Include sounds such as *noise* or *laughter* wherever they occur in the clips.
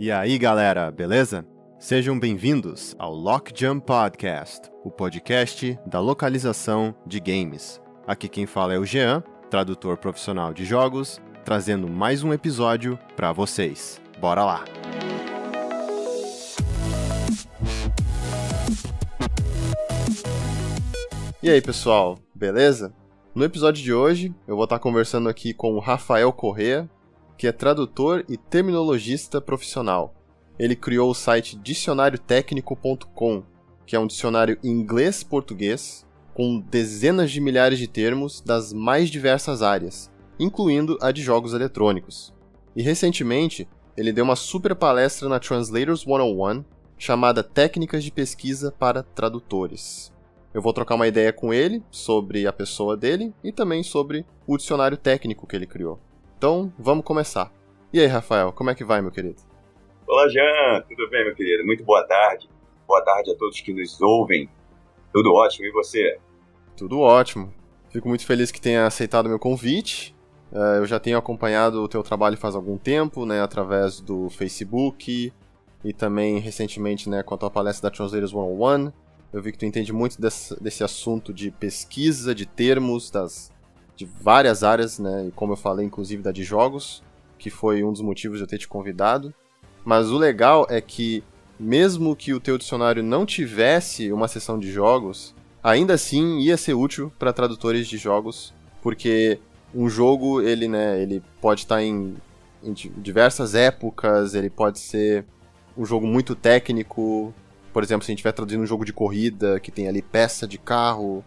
E aí, galera, beleza? Sejam bem-vindos ao Lockjump Podcast, o podcast da localização de games. Aqui quem fala é o Jean, tradutor profissional de jogos, trazendo mais um episódio para vocês. Bora lá! E aí, pessoal, beleza? No episódio de hoje, eu vou estar conversando aqui com o Rafael Correa, que é tradutor e terminologista profissional. Ele criou o site dicionariotecnico.com, que é um dicionário inglês-português com dezenas de milhares de termos das mais diversas áreas, incluindo a de jogos eletrônicos. E recentemente, ele deu uma super palestra na Translators 101 chamada Técnicas de Pesquisa para Tradutores. Eu vou trocar uma ideia com ele sobre a pessoa dele e também sobre o dicionário técnico que ele criou. Então, vamos começar. E aí, Rafael, como é que vai, meu querido? Olá, Jean, tudo bem, meu querido? Muito boa tarde. Boa tarde a todos que nos ouvem. Tudo ótimo, e você? Tudo ótimo. Fico muito feliz que tenha aceitado meu convite. É, eu já tenho acompanhado o teu trabalho faz algum tempo, né, através do Facebook e também recentemente, né, com a tua palestra da Translators 101. Eu vi que tu entende muito desse, desse assunto de pesquisa de termos das, de várias áreas, né? E como eu falei, inclusive da de jogos, que foi um dos motivos de eu ter te convidado. Mas o legal é que, mesmo que o teu dicionário não tivesse uma seção de jogos, ainda assim ia ser útil para tradutores de jogos, porque um jogo ele, né, ele pode estar tá em, em diversas épocas, ele pode ser um jogo muito técnico, por exemplo, se a gente estiver traduzindo um jogo de corrida, que tem ali peça de carro,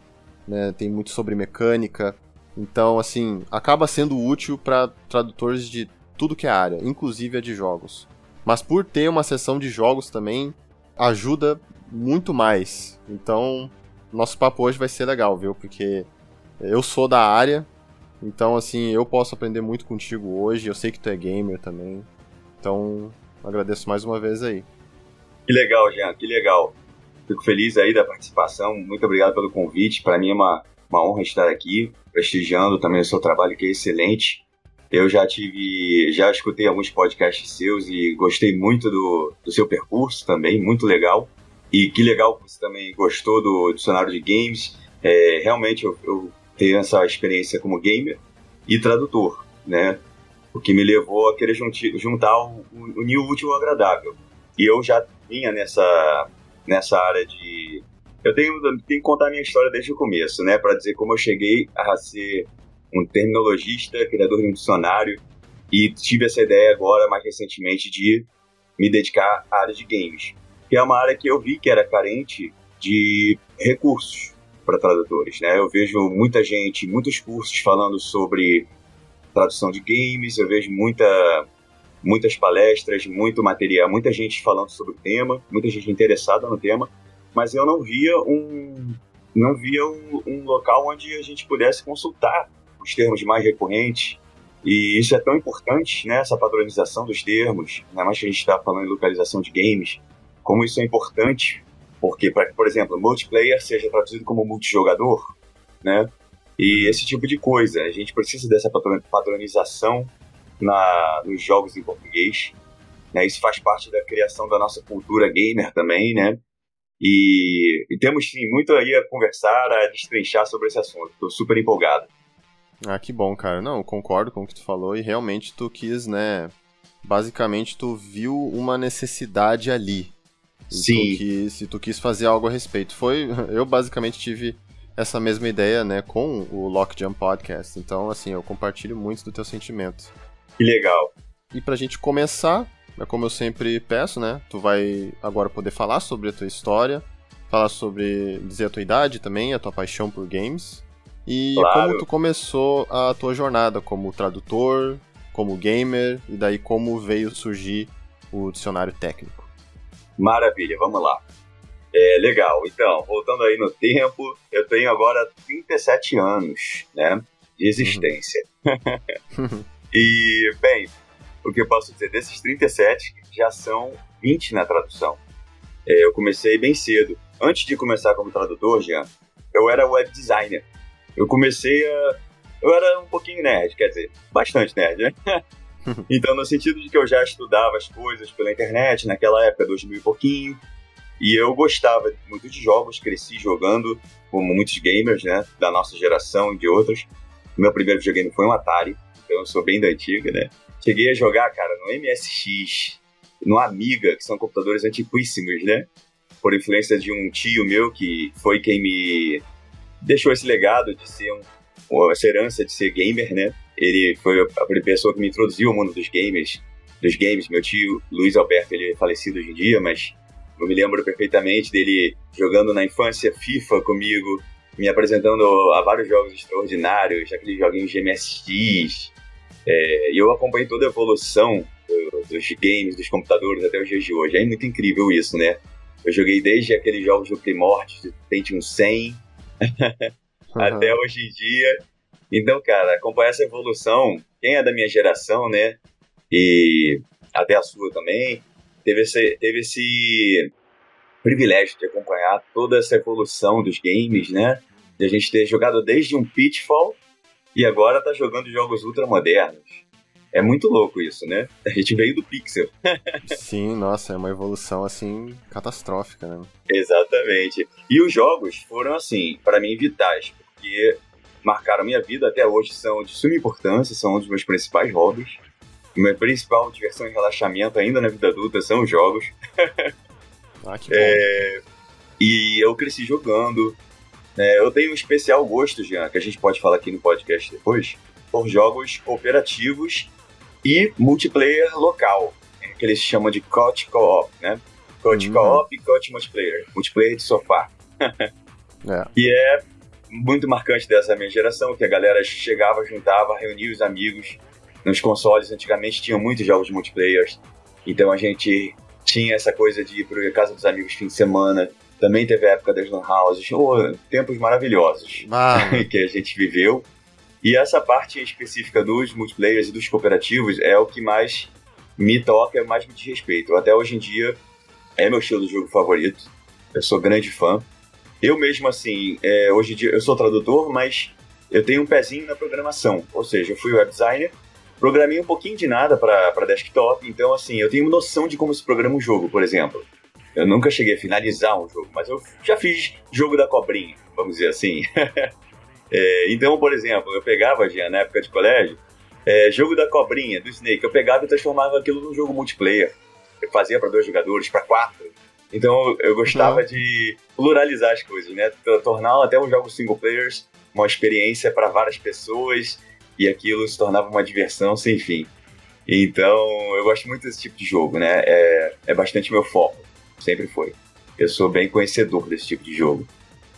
né, tem muito sobre mecânica. Então, assim, acaba sendo útil para tradutores de tudo que é área, inclusive a de jogos. Mas por ter uma seção de jogos também, ajuda muito mais. Então, nosso papo hoje vai ser legal, viu? Porque eu sou da área, então, assim, eu posso aprender muito contigo hoje. Eu sei que tu é gamer também. Então, agradeço mais uma vez aí. Que legal, Jean, que legal. Fico feliz aí da participação. Muito obrigado pelo convite. Para mim é uma, uma honra estar aqui, prestigiando também o seu trabalho, que é excelente. Eu já tive, já escutei alguns podcasts seus e gostei muito do, do seu percurso também, muito legal. E que legal que você também gostou do dicionário de games. É, realmente eu, eu tenho essa experiência como gamer e tradutor, né? O que me levou a querer juntar o, o, o útil ao agradável. E eu já vinha nessa, nessa área de. Eu tenho, tenho que contar a minha história desde o começo, né? Para dizer como eu cheguei a ser um terminologista, criador de um dicionário, e tive essa ideia agora, mais recentemente, de me dedicar à área de games, que é uma área que eu vi que era carente de recursos para tradutores, né? Eu vejo muita gente, muitos cursos falando sobre tradução de games, eu vejo muita muitas palestras, muito material, muita gente falando sobre o tema, muita gente interessada no tema, mas eu não via um não via um, um local onde a gente pudesse consultar os termos mais recorrentes e isso é tão importante, né, essa padronização dos termos, ainda mais que a gente está falando em localização de games, como isso é importante, porque, pra, por exemplo, multiplayer seja traduzido como multijogador, né, e esse tipo de coisa. A gente precisa dessa padronização na, nos jogos em português. Né? Isso faz parte da criação da nossa cultura gamer também, né? E, e temos sim muito aí a conversar, a destrinchar sobre esse assunto. Estou super empolgado. Ah, que bom, cara. Não, concordo com o que tu falou e realmente tu quis, né? Basicamente, tu viu uma necessidade ali. Sim. Tu quis, se tu quis fazer algo a respeito. Foi, *laughs* eu basicamente tive essa mesma ideia, né, com o Lockjump Podcast. Então, assim, eu compartilho muito do teu sentimento. Que legal. E pra gente começar, é como eu sempre peço, né? Tu vai agora poder falar sobre a tua história, falar sobre dizer a tua idade também, a tua paixão por games. E claro. como tu começou a tua jornada como tradutor, como gamer, e daí como veio surgir o dicionário técnico. Maravilha, vamos lá. É, legal, então, voltando aí no tempo, eu tenho agora 37 anos, né, de existência. Uhum. *laughs* E, bem, o que eu posso dizer, desses 37, já são 20 na tradução. É, eu comecei bem cedo. Antes de começar como tradutor, Jean, eu era web designer. Eu comecei a. Eu era um pouquinho nerd, quer dizer, bastante nerd, né? *laughs* então, no sentido de que eu já estudava as coisas pela internet, naquela época, 2000 e pouquinho, e eu gostava muito de jogos, cresci jogando, como muitos gamers, né, da nossa geração e de outros. Meu primeiro videogame foi um Atari, então eu sou bem da antiga, né. Cheguei a jogar, cara, no MSX, no Amiga, que são computadores antiquíssimos, né, por influência de um tio meu que foi quem me deixou esse legado de ser um, essa herança de ser gamer, né. Ele foi a pessoa que me introduziu ao mundo dos games, dos games. Meu tio Luiz Alberto, ele é falecido hoje em dia, mas eu me lembro perfeitamente dele jogando na infância FIFA comigo, me apresentando a vários jogos extraordinários, aqueles joguinhos de MSX. É, e eu acompanhei toda a evolução dos games, dos computadores até os dias de hoje. É muito incrível isso, né? Eu joguei desde aqueles jogos do Primórdio, Pentium 100, uhum. *laughs* até hoje em dia. Então, cara, acompanhar essa evolução, quem é da minha geração, né? E até a sua também, teve esse, teve esse privilégio de acompanhar toda essa evolução dos games, né? De a gente ter jogado desde um Pitfall e agora tá jogando jogos ultramodernos. É muito louco isso, né? A gente veio do pixel. *laughs* Sim, nossa, é uma evolução assim catastrófica, né? Exatamente. E os jogos foram assim, para mim vitais, porque marcaram minha vida até hoje, são de suma importância, são um dos meus principais hobbies. Minha principal diversão e relaxamento ainda na vida adulta são os jogos. *laughs* ah, que bom. É, e eu cresci jogando. É, eu tenho um especial gosto, Jean, que a gente pode falar aqui no podcast depois, por jogos cooperativos e multiplayer local, que eles chamam de Couch Co-op, né? Couch uhum. Co-op e Couch Multiplayer, multiplayer de sofá. é. *laughs* E é muito marcante dessa minha geração, que a galera chegava, juntava, reunia os amigos nos consoles antigamente tinham muitos jogos multiplayer, então a gente tinha essa coisa de ir para casa dos amigos fim de semana. Também teve a época das lan houses, oh, tempos maravilhosos ah. *laughs* que a gente viveu. E essa parte específica dos multiplayers e dos cooperativos é o que mais me toca, mais me diz respeito. Até hoje em dia é meu estilo de jogo favorito. Eu sou grande fã. Eu mesmo, assim, é, hoje em dia eu sou tradutor, mas eu tenho um pezinho na programação. Ou seja, eu fui web designer programei um pouquinho de nada para desktop, então assim, eu tenho noção de como se programa um jogo, por exemplo. Eu nunca cheguei a finalizar um jogo, mas eu já fiz jogo da cobrinha, vamos dizer assim. *laughs* é, então, por exemplo, eu pegava já na época de colégio, é, jogo da cobrinha, do Snake, eu pegava e transformava aquilo num jogo multiplayer. Eu fazia para dois jogadores, para quatro. Então eu gostava uhum. de pluralizar as coisas, né? Tornar até os jogos single players uma experiência para várias pessoas e aquilo se tornava uma diversão sem fim. Então, eu gosto muito desse tipo de jogo, né? É, é bastante meu foco, sempre foi. Eu sou bem conhecedor desse tipo de jogo.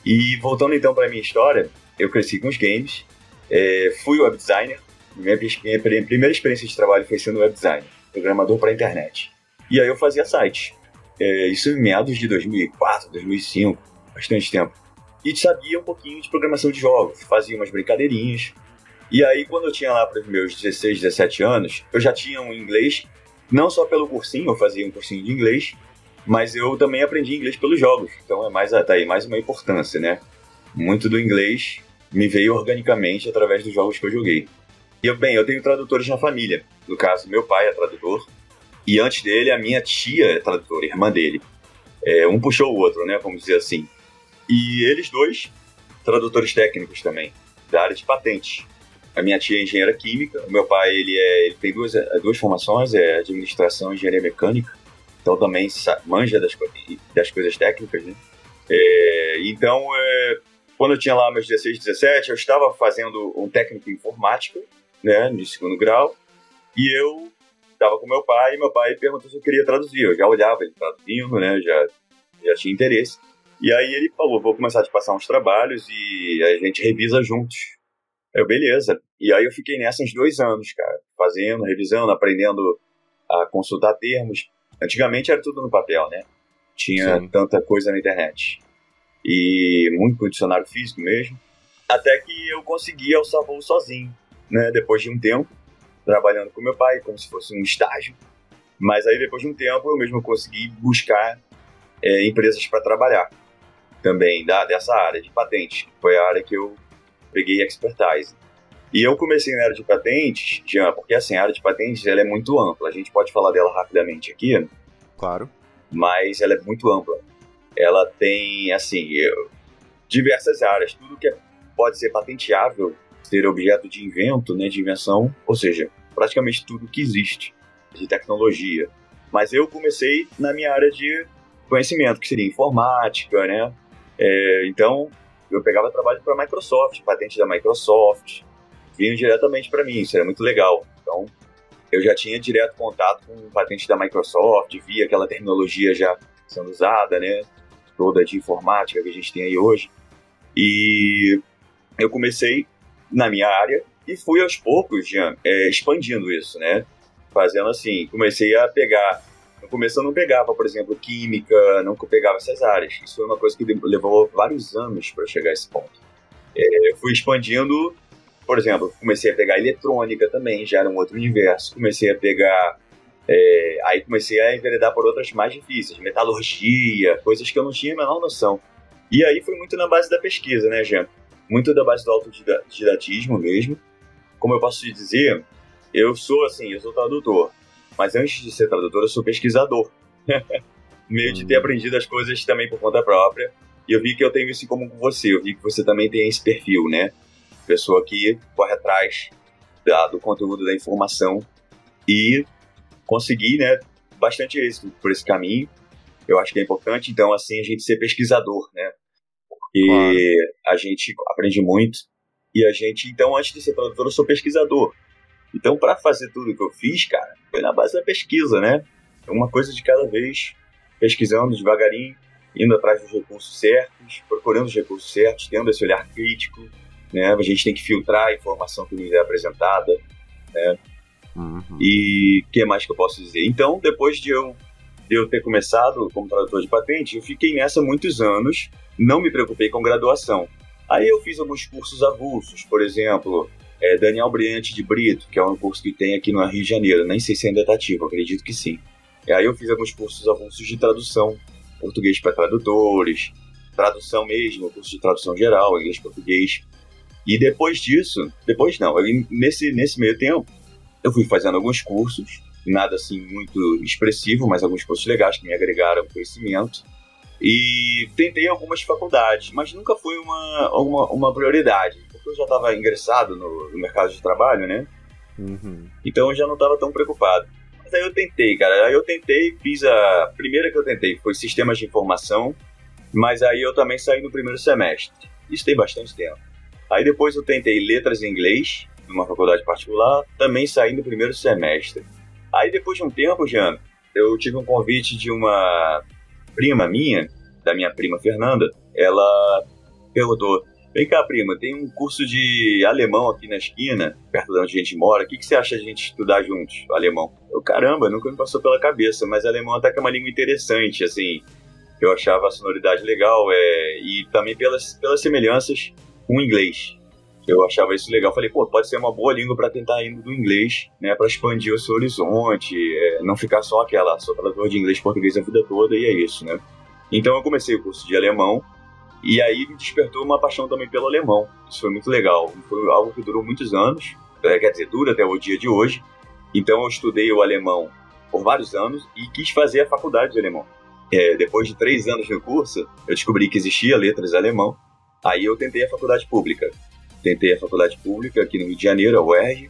E voltando então para minha história, eu cresci com os games, é, fui web designer. Minha, primeira experiência de trabalho foi sendo web designer, programador para internet. E aí eu fazia site. É, isso em meados de 2004, 2005, bastante tempo. E sabia um pouquinho de programação de jogos, fazia umas brincadeirinhas, e aí, quando eu tinha lá para os meus 16, 17 anos, eu já tinha um inglês, não só pelo cursinho, eu fazia um cursinho de inglês, mas eu também aprendi inglês pelos jogos. Então é mais tá aí mais uma importância, né? Muito do inglês me veio organicamente através dos jogos que eu joguei. E eu, bem, eu tenho tradutores na família. No caso, meu pai é tradutor e antes dele a minha tia é tradutora, irmã dele. É, um puxou o outro, né? Vamos dizer assim. E eles dois, tradutores técnicos também, da área de patentes. A minha tia é engenheira química, o meu pai ele, é, ele tem duas, é, duas formações, é administração e engenharia mecânica, então também manja das, das coisas técnicas, né? É, então, é, quando eu tinha lá meus 16, 17, eu estava fazendo um técnico em informática, né, de segundo grau, e eu estava com meu pai, e meu pai perguntou se eu queria traduzir. Eu já olhava ele traduzindo, né, já, já tinha interesse. E aí ele falou, vou começar a te passar uns trabalhos e a gente revisa juntos. Eu, beleza. E aí eu fiquei nessa uns dois anos, cara, fazendo, revisando, aprendendo a consultar termos. Antigamente era tudo no papel, né? Tinha Sim. tanta coisa na internet. E muito dicionário físico mesmo. Até que eu consegui alçar voo sozinho, né? Depois de um tempo, trabalhando com meu pai, como se fosse um estágio. Mas aí depois de um tempo eu mesmo consegui buscar é, empresas para trabalhar também da, dessa área de patente, foi a área que eu peguei expertise. E eu comecei na área de patentes, Jean, porque assim, a área de patentes ela é muito ampla. A gente pode falar dela rapidamente aqui. Claro. Mas ela é muito ampla. Ela tem, assim, diversas áreas. Tudo que é, pode ser patenteável, ser objeto de invento, né, de invenção, ou seja, praticamente tudo que existe de tecnologia. Mas eu comecei na minha área de conhecimento, que seria informática, né? É, então, eu pegava trabalho para a Microsoft, patente da Microsoft, vinham diretamente para mim, isso era muito legal. Então, eu já tinha direto contato com patente da Microsoft, via aquela tecnologia já sendo usada, né? Toda de informática que a gente tem aí hoje. E eu comecei na minha área e fui aos poucos, já, é, expandindo isso, né? Fazendo assim, comecei a pegar. No começo eu não pegava, por exemplo, química, não pegava essas áreas. Isso foi uma coisa que levou vários anos para chegar a esse ponto. É, eu fui expandindo por exemplo, comecei a pegar eletrônica também, já era um outro universo. Comecei a pegar. É, aí comecei a enveredar por outras mais difíceis, metalurgia, coisas que eu não tinha a menor noção. E aí foi muito na base da pesquisa, né, Jean? Muito da base do autodidatismo mesmo. Como eu posso te dizer, eu sou assim, eu sou tradutor. Mas antes de ser tradutor, eu sou pesquisador. *laughs* Meio de ter hum. aprendido as coisas também por conta própria. E eu vi que eu tenho isso em comum com você. Eu vi que você também tem esse perfil, né? Pessoa que corre atrás da, do conteúdo da informação e conseguir, né, bastante êxito por esse caminho. Eu acho que é importante, então, assim, a gente ser pesquisador, né? Porque claro. a gente aprende muito e a gente, então, antes de ser produtor, eu sou pesquisador. Então, para fazer tudo que eu fiz, cara, foi na base da pesquisa, né? Uma coisa de cada vez, pesquisando devagarinho, indo atrás dos recursos certos, procurando os recursos certos, tendo esse olhar crítico, né? A gente tem que filtrar a informação que nos é apresentada, né? Uhum. E o que mais que eu posso dizer? Então, depois de eu, de eu ter começado como tradutor de patente, eu fiquei nessa muitos anos, não me preocupei com graduação. Aí eu fiz alguns cursos avulsos, por exemplo, é, Daniel Briante de Brito, que é um curso que tem aqui no Rio de Janeiro, nem sei se ainda está ativo, acredito que sim. E aí eu fiz alguns cursos avulsos de tradução, português para tradutores, tradução mesmo, curso de tradução geral, inglês-português. E depois disso, depois não, eu, nesse, nesse meio tempo, eu fui fazendo alguns cursos, nada assim muito expressivo, mas alguns cursos legais que me agregaram conhecimento. E tentei algumas faculdades, mas nunca foi uma, uma, uma prioridade, porque eu já estava ingressado no, no, mercado de trabalho, né? Uhum. Então eu já não estava tão preocupado. Mas aí eu tentei, cara. Aí eu tentei, fiz a. primeira que eu tentei foi sistemas de informação, mas aí eu também saí no primeiro semestre. Isso tem bastante tempo. Aí depois eu tentei letras em inglês, numa faculdade particular, também saí no primeiro semestre. Aí depois de um tempo, Jean, eu tive um convite de uma prima minha, da minha prima Fernanda. Ela perguntou: Vem cá, prima, tem um curso de alemão aqui na esquina, perto de onde a gente mora. O que, que você acha de a gente estudar juntos, alemão? Eu, caramba, nunca me passou pela cabeça, mas alemão até que é uma língua interessante, assim. Eu achava a sonoridade legal é, e também pelas, pelas semelhanças com inglês. Eu achava isso legal. Falei, pô, pode ser uma boa língua para tentar ir do inglês, né, para expandir o seu horizonte, é, não ficar só aquela, sou tradutor de inglês português a vida toda e é isso, né? Então eu comecei o curso de alemão e aí me despertou uma paixão também pelo alemão. Isso foi muito legal. Foi algo que durou muitos anos, é, quer dizer, dura até o dia de hoje. Então eu estudei o alemão por vários anos e quis fazer a faculdade de alemão. É, depois de três anos no curso, eu descobri que existia letras alemão Aí eu tentei a faculdade pública. Tentei a faculdade pública aqui no Rio de Janeiro, a UERJ,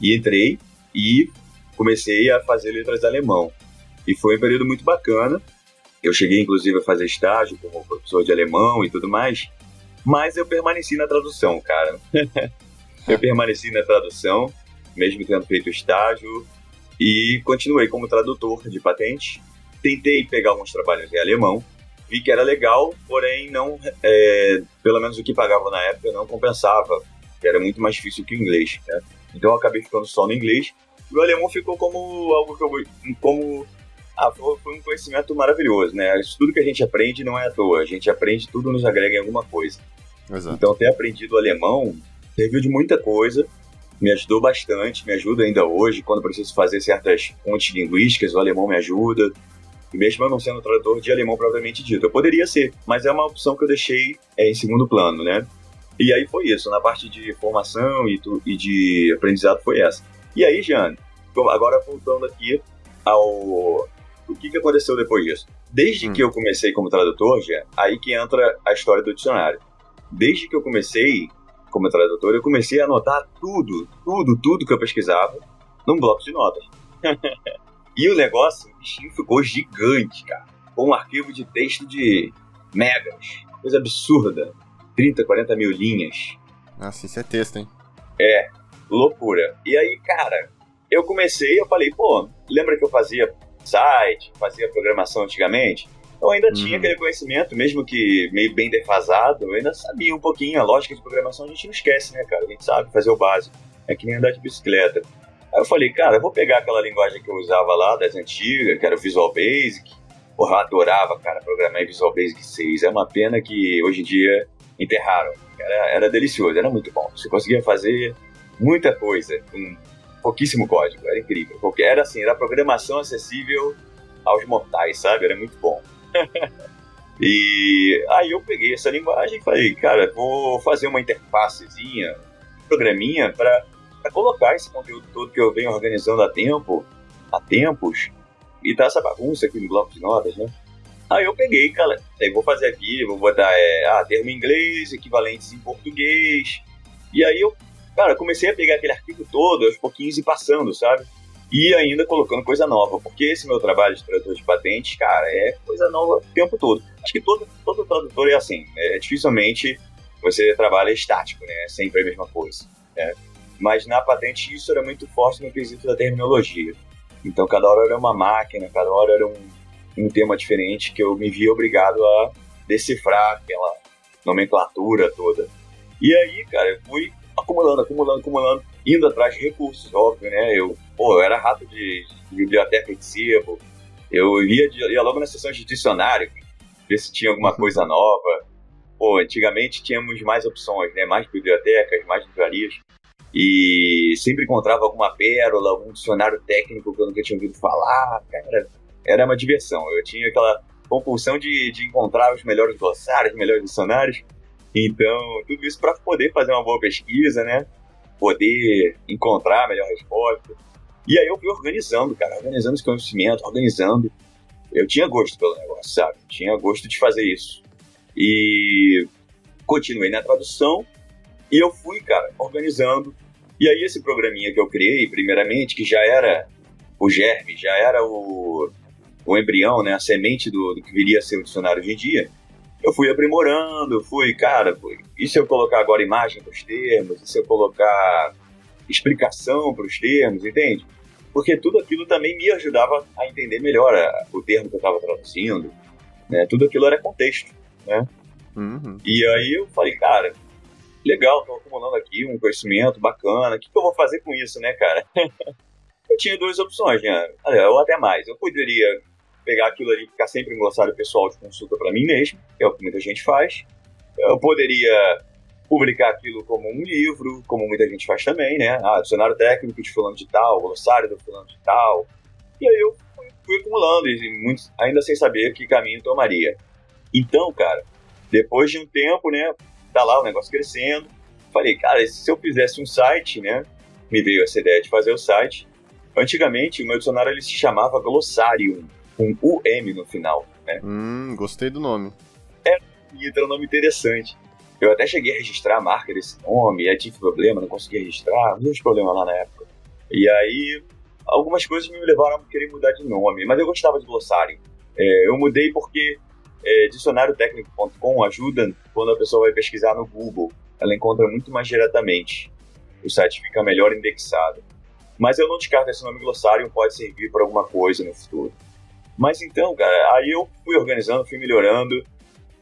e entrei e comecei a fazer letras alemão. E foi um período muito bacana. Eu cheguei, inclusive, a fazer estágio como professor de alemão e tudo mais. Mas eu permaneci na tradução, cara. *laughs* eu permaneci na tradução, mesmo tendo feito estágio, e continuei como tradutor de patente. Tentei pegar alguns trabalhos em alemão, vi que era legal, porém não, é, pelo menos o que pagava na época não compensava, que era muito mais difícil que o inglês, né? Então eu acabei ficando só no inglês e o alemão ficou como algo que eu como ah, foi um conhecimento maravilhoso, né? Isso tudo que a gente aprende não é à toa, a gente aprende tudo nos agrega em alguma coisa. Exato. Então ter aprendido alemão serviu de muita coisa, me ajudou bastante, me ajuda ainda hoje quando preciso fazer certas pontes linguísticas, o alemão me ajuda mesmo eu não sendo tradutor de alemão propriamente dito. Eu poderia ser, mas é uma opção que eu deixei é, em segundo plano, né? E aí foi isso, na parte de formação e, tu, e de aprendizado foi essa. E aí, Jean, agora voltando aqui ao. O que, que aconteceu depois disso? Desde hum. que eu comecei como tradutor, já, aí que entra a história do dicionário. Desde que eu comecei como tradutor, eu comecei a anotar tudo, tudo, tudo que eu pesquisava num bloco de notas. *laughs* e o negócio, o bichinho ficou gigante, cara. Com um arquivo de texto de megas. Coisa absurda. 30, 40 mil linhas. Nossa, isso é texto, hein? É, loucura. E aí, cara, eu comecei, eu falei, pô, lembra que eu fazia site, fazia programação antigamente? Eu ainda uhum. tinha aquele conhecimento, mesmo que meio bem defasado, eu ainda sabia um pouquinho. A lógica de programação a gente não esquece, né, cara? A gente sabe fazer o básico. É que nem andar de bicicleta. Aí eu falei, cara, eu vou pegar aquela linguagem que eu usava lá, das antigas, que era o Visual Basic. Porra, eu adorava, cara, programar em Visual Basic 6. É uma pena que hoje em dia enterraram. Era, era delicioso, era muito bom. Você conseguia fazer muita coisa com pouquíssimo código, era incrível. Porque era assim, era programação acessível aos mortais, sabe? Era muito bom. *laughs* e aí eu peguei essa linguagem e falei, cara, vou fazer uma interfacezinha, programinha para colocar esse conteúdo todo que eu venho organizando há tempo, há tempos, e tá essa bagunça aqui no bloco de notas, né? Aí eu peguei, cara, aí vou fazer aqui, vou botar é, ah, termo em inglês, equivalentes em português. E aí eu, cara, comecei a pegar aquele arquivo todo, aos pouquinhos e passando, sabe? E ainda colocando coisa nova, porque esse meu trabalho de tradutor de patentes, cara, é coisa nova o tempo todo. Acho que todo, todo tradutor é assim, é, dificilmente você trabalha estático, né? É sempre a mesma coisa. Né? Mas na patente isso era muito forte no quesito da terminologia. Então cada hora era uma máquina, cada hora era um, um tema diferente que eu me via obrigado a decifrar aquela nomenclatura toda. E aí, cara, eu fui acumulando, acumulando, acumulando, indo atrás de recursos, óbvio, né? Eu, pô, eu era rato de, de biblioteca de sebo, eu ia, ia logo nas sessões de dicionário, ver se tinha alguma coisa nova. Pô, antigamente tínhamos mais opções, né? Mais bibliotecas, mais livrarias. E sempre encontrava alguma pérola, algum dicionário técnico que eu nunca tinha ouvido falar. Cara, era uma diversão. Eu tinha aquela compulsão de, de encontrar os melhores glossários, os melhores dicionários. Então, tudo isso para poder fazer uma boa pesquisa, né? Poder encontrar a melhor resposta. E aí eu fui organizando, cara, organizando esse conhecimento, organizando. Eu tinha gosto pelo negócio, sabe? Tinha gosto de fazer isso. E continuei na tradução e eu fui, cara, organizando. E aí esse programinha que eu criei, primeiramente, que já era o germe, já era o, o embrião, né, a semente do, do que viria a ser o dicionário hoje em dia, eu fui aprimorando, eu fui, cara, e se eu colocar agora imagem para os termos, e se eu colocar explicação para os termos, entende? Porque tudo aquilo também me ajudava a entender melhor a, o termo que eu estava traduzindo, né? Tudo aquilo era contexto, né? Uhum. E aí eu falei, cara, legal, tô acumulando aqui um conhecimento bacana, o que, que eu vou fazer com isso, né, cara? *laughs* eu tinha duas opções, né? Ou até mais. Eu poderia pegar aquilo ali e ficar sempre em glossário pessoal de consulta para mim mesmo, que é o que muita gente faz. Eu poderia publicar aquilo como um livro, como muita gente faz também, né? Ah, dicionário técnico de fulano de tal, glossário do fulano de tal. E aí eu fui, fui acumulando, e muitos, ainda sem saber que caminho tomaria. Então, cara, depois de um tempo, né, tá lá o negócio crescendo, falei, cara, se eu fizesse um site, né, me veio essa ideia de fazer o site. Antigamente, o meu dicionário ele se chamava Glossarium, com UM no final. Né? Hum, gostei do nome. É, era um nome interessante. Eu até cheguei a registrar a marca desse nome, aí tive problema, não consegui registrar, muitos problemas lá na época. E aí, algumas coisas me levaram a querer mudar de nome, mas eu gostava de glossário. É, eu mudei porque é, dicionariotécnico.com ajuda quando a pessoa vai pesquisar no Google. Ela encontra muito mais diretamente. O site fica melhor indexado. Mas eu não descarto esse nome glossário, pode servir para alguma coisa no futuro. Mas então, cara, aí eu fui organizando, fui melhorando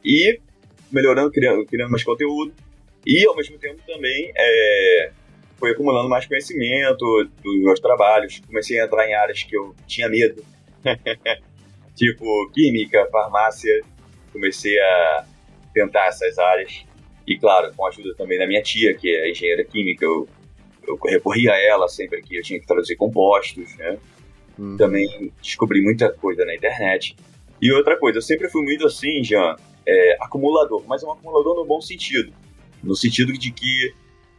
e melhorando, criando, criando mais conteúdo e ao mesmo tempo também é, fui acumulando mais conhecimento dos meus trabalhos. Comecei a entrar em áreas que eu tinha medo, *laughs* tipo química, farmácia. Comecei a tentar essas áreas e, claro, com a ajuda também da minha tia, que é engenheira química, eu, eu recorri a ela sempre que eu tinha que traduzir compostos, né? Hum. Também descobri muita coisa na internet. E outra coisa, eu sempre fui muito assim, já é, acumulador, mas é um acumulador no bom sentido. No sentido de que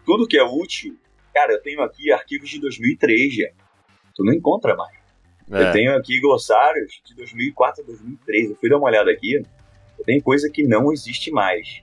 tudo que é útil, cara, eu tenho aqui arquivos de 2003 já. Tu não encontra mais. É. Eu tenho aqui glossários de 2004 a 2003. Eu fui dar uma olhada aqui. Tem coisa que não existe mais.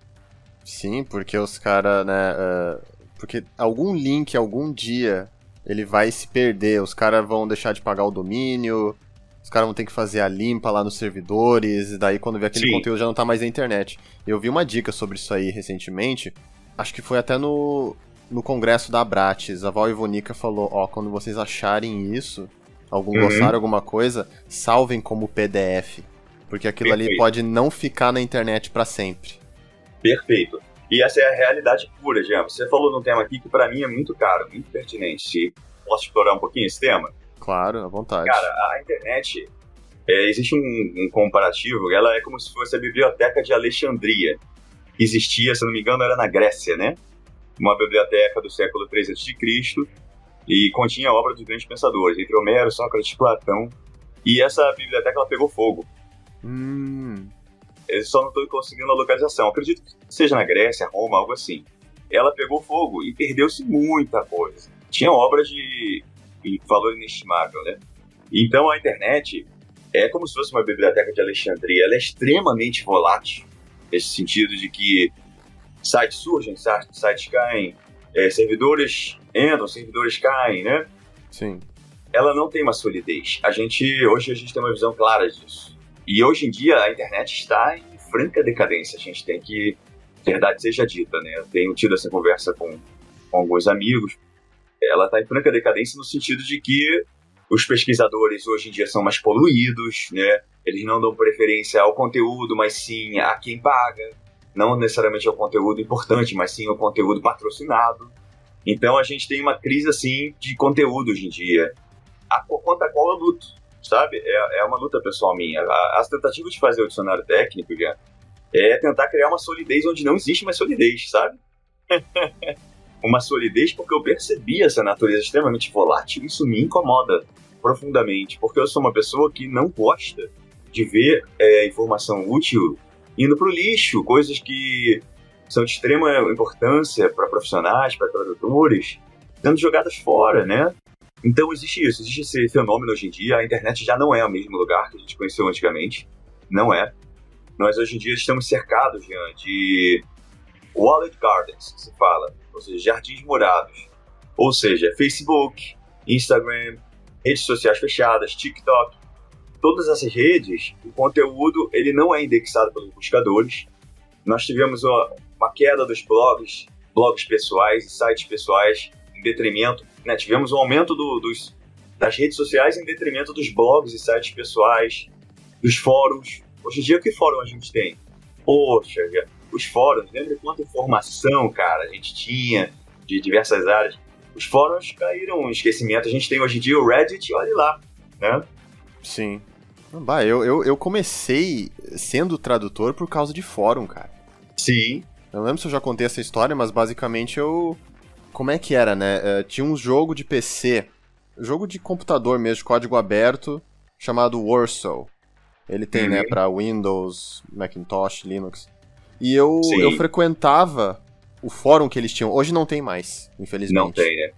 Sim, porque os caras, né? Uh, porque algum link, algum dia, ele vai se perder. Os caras vão deixar de pagar o domínio, os caras vão ter que fazer a limpa lá nos servidores, e daí quando vê aquele Sim. conteúdo já não tá mais na internet. Eu vi uma dica sobre isso aí recentemente, acho que foi até no, no congresso da Abrates. A Val Ivonica falou: Ó, quando vocês acharem isso, algum uhum. alguma coisa, salvem como PDF. Porque aquilo Perfeito. ali pode não ficar na internet para sempre. Perfeito. E essa é a realidade pura, Jean. Você falou num tema aqui que para mim é muito caro, muito pertinente. Posso explorar um pouquinho esse tema? Claro, à vontade. Cara, a internet, é, existe um, um, comparativo, ela é como se fosse a biblioteca de Alexandria. Existia, se não me engano, era na Grécia, né? Uma biblioteca do século III a.C. e continha obras de grandes pensadores, entre Homero, Sócrates e Platão. E essa biblioteca ela pegou fogo. Hum. Eu só não estou conseguindo a localização. Acredito que seja na Grécia, Roma, algo assim. Ela pegou fogo e perdeu-se muita coisa. Tinha obras de, valor inestimável, né? Então a internet é como se fosse uma biblioteca de Alexandria. Ela é extremamente volátil, nesse sentido de que sites surgem, sites caem, é, servidores entram, servidores caem, né? Sim. Ela não tem uma solidez. A gente hoje a gente tem uma visão clara disso. E hoje em dia a internet está em franca decadência, a gente tem que, verdade seja dita, né? Eu tenho tido essa conversa com, com alguns amigos, ela está em franca decadência no sentido de que os pesquisadores hoje em dia são mais poluídos, né? Eles não dão preferência ao conteúdo, mas sim a quem paga. Não necessariamente ao conteúdo importante, mas sim ao conteúdo patrocinado. Então a gente tem uma crise assim de conteúdo hoje em dia. A, contra a qual eu luto sabe? É, é uma luta pessoal minha. As tentativas de fazer o dicionário técnico, já, é tentar criar uma solidez onde não existe mais solidez, sabe? *laughs* uma solidez porque eu percebi essa natureza extremamente volátil. Isso me incomoda profundamente, porque eu sou uma pessoa que não gosta de ver é, informação útil indo para o lixo, coisas que são de extrema importância para profissionais, para tradutores, sendo jogadas fora, né? Então existe isso, existe esse fenômeno hoje em dia. A internet já não é o mesmo lugar que a gente conheceu antigamente. Não é. Nós hoje em dia estamos cercados Jean, de walled gardens, que se fala, ou seja, jardins morados. Ou seja, Facebook, Instagram, redes sociais fechadas, TikTok. Todas essas redes, o conteúdo ele não é indexado pelos buscadores. Nós tivemos uma, uma queda dos blogs, blogs pessoais e sites pessoais em detrimento né, tivemos um aumento do, dos, das redes sociais em detrimento dos blogs e sites pessoais, dos fóruns. Hoje em dia, que fórum a gente tem? Poxa, os fóruns, lembra quanta informação, cara, a gente tinha de diversas áreas? Os fóruns caíram em esquecimento. A gente tem hoje em dia o Reddit, olha lá, né? Sim. Bah, eu, eu, eu comecei sendo tradutor por causa de fórum, cara. Sim. Eu não lembro se eu já contei essa história, mas basicamente eu como é que era, né? Uh, tinha um jogo de PC, jogo de computador mesmo, de código aberto, chamado Warsaw. Ele tem, né, uhum. né, para Windows, Macintosh, Linux. E eu, eu frequentava o fórum que eles tinham. Hoje não tem mais, infelizmente. Não tem, né?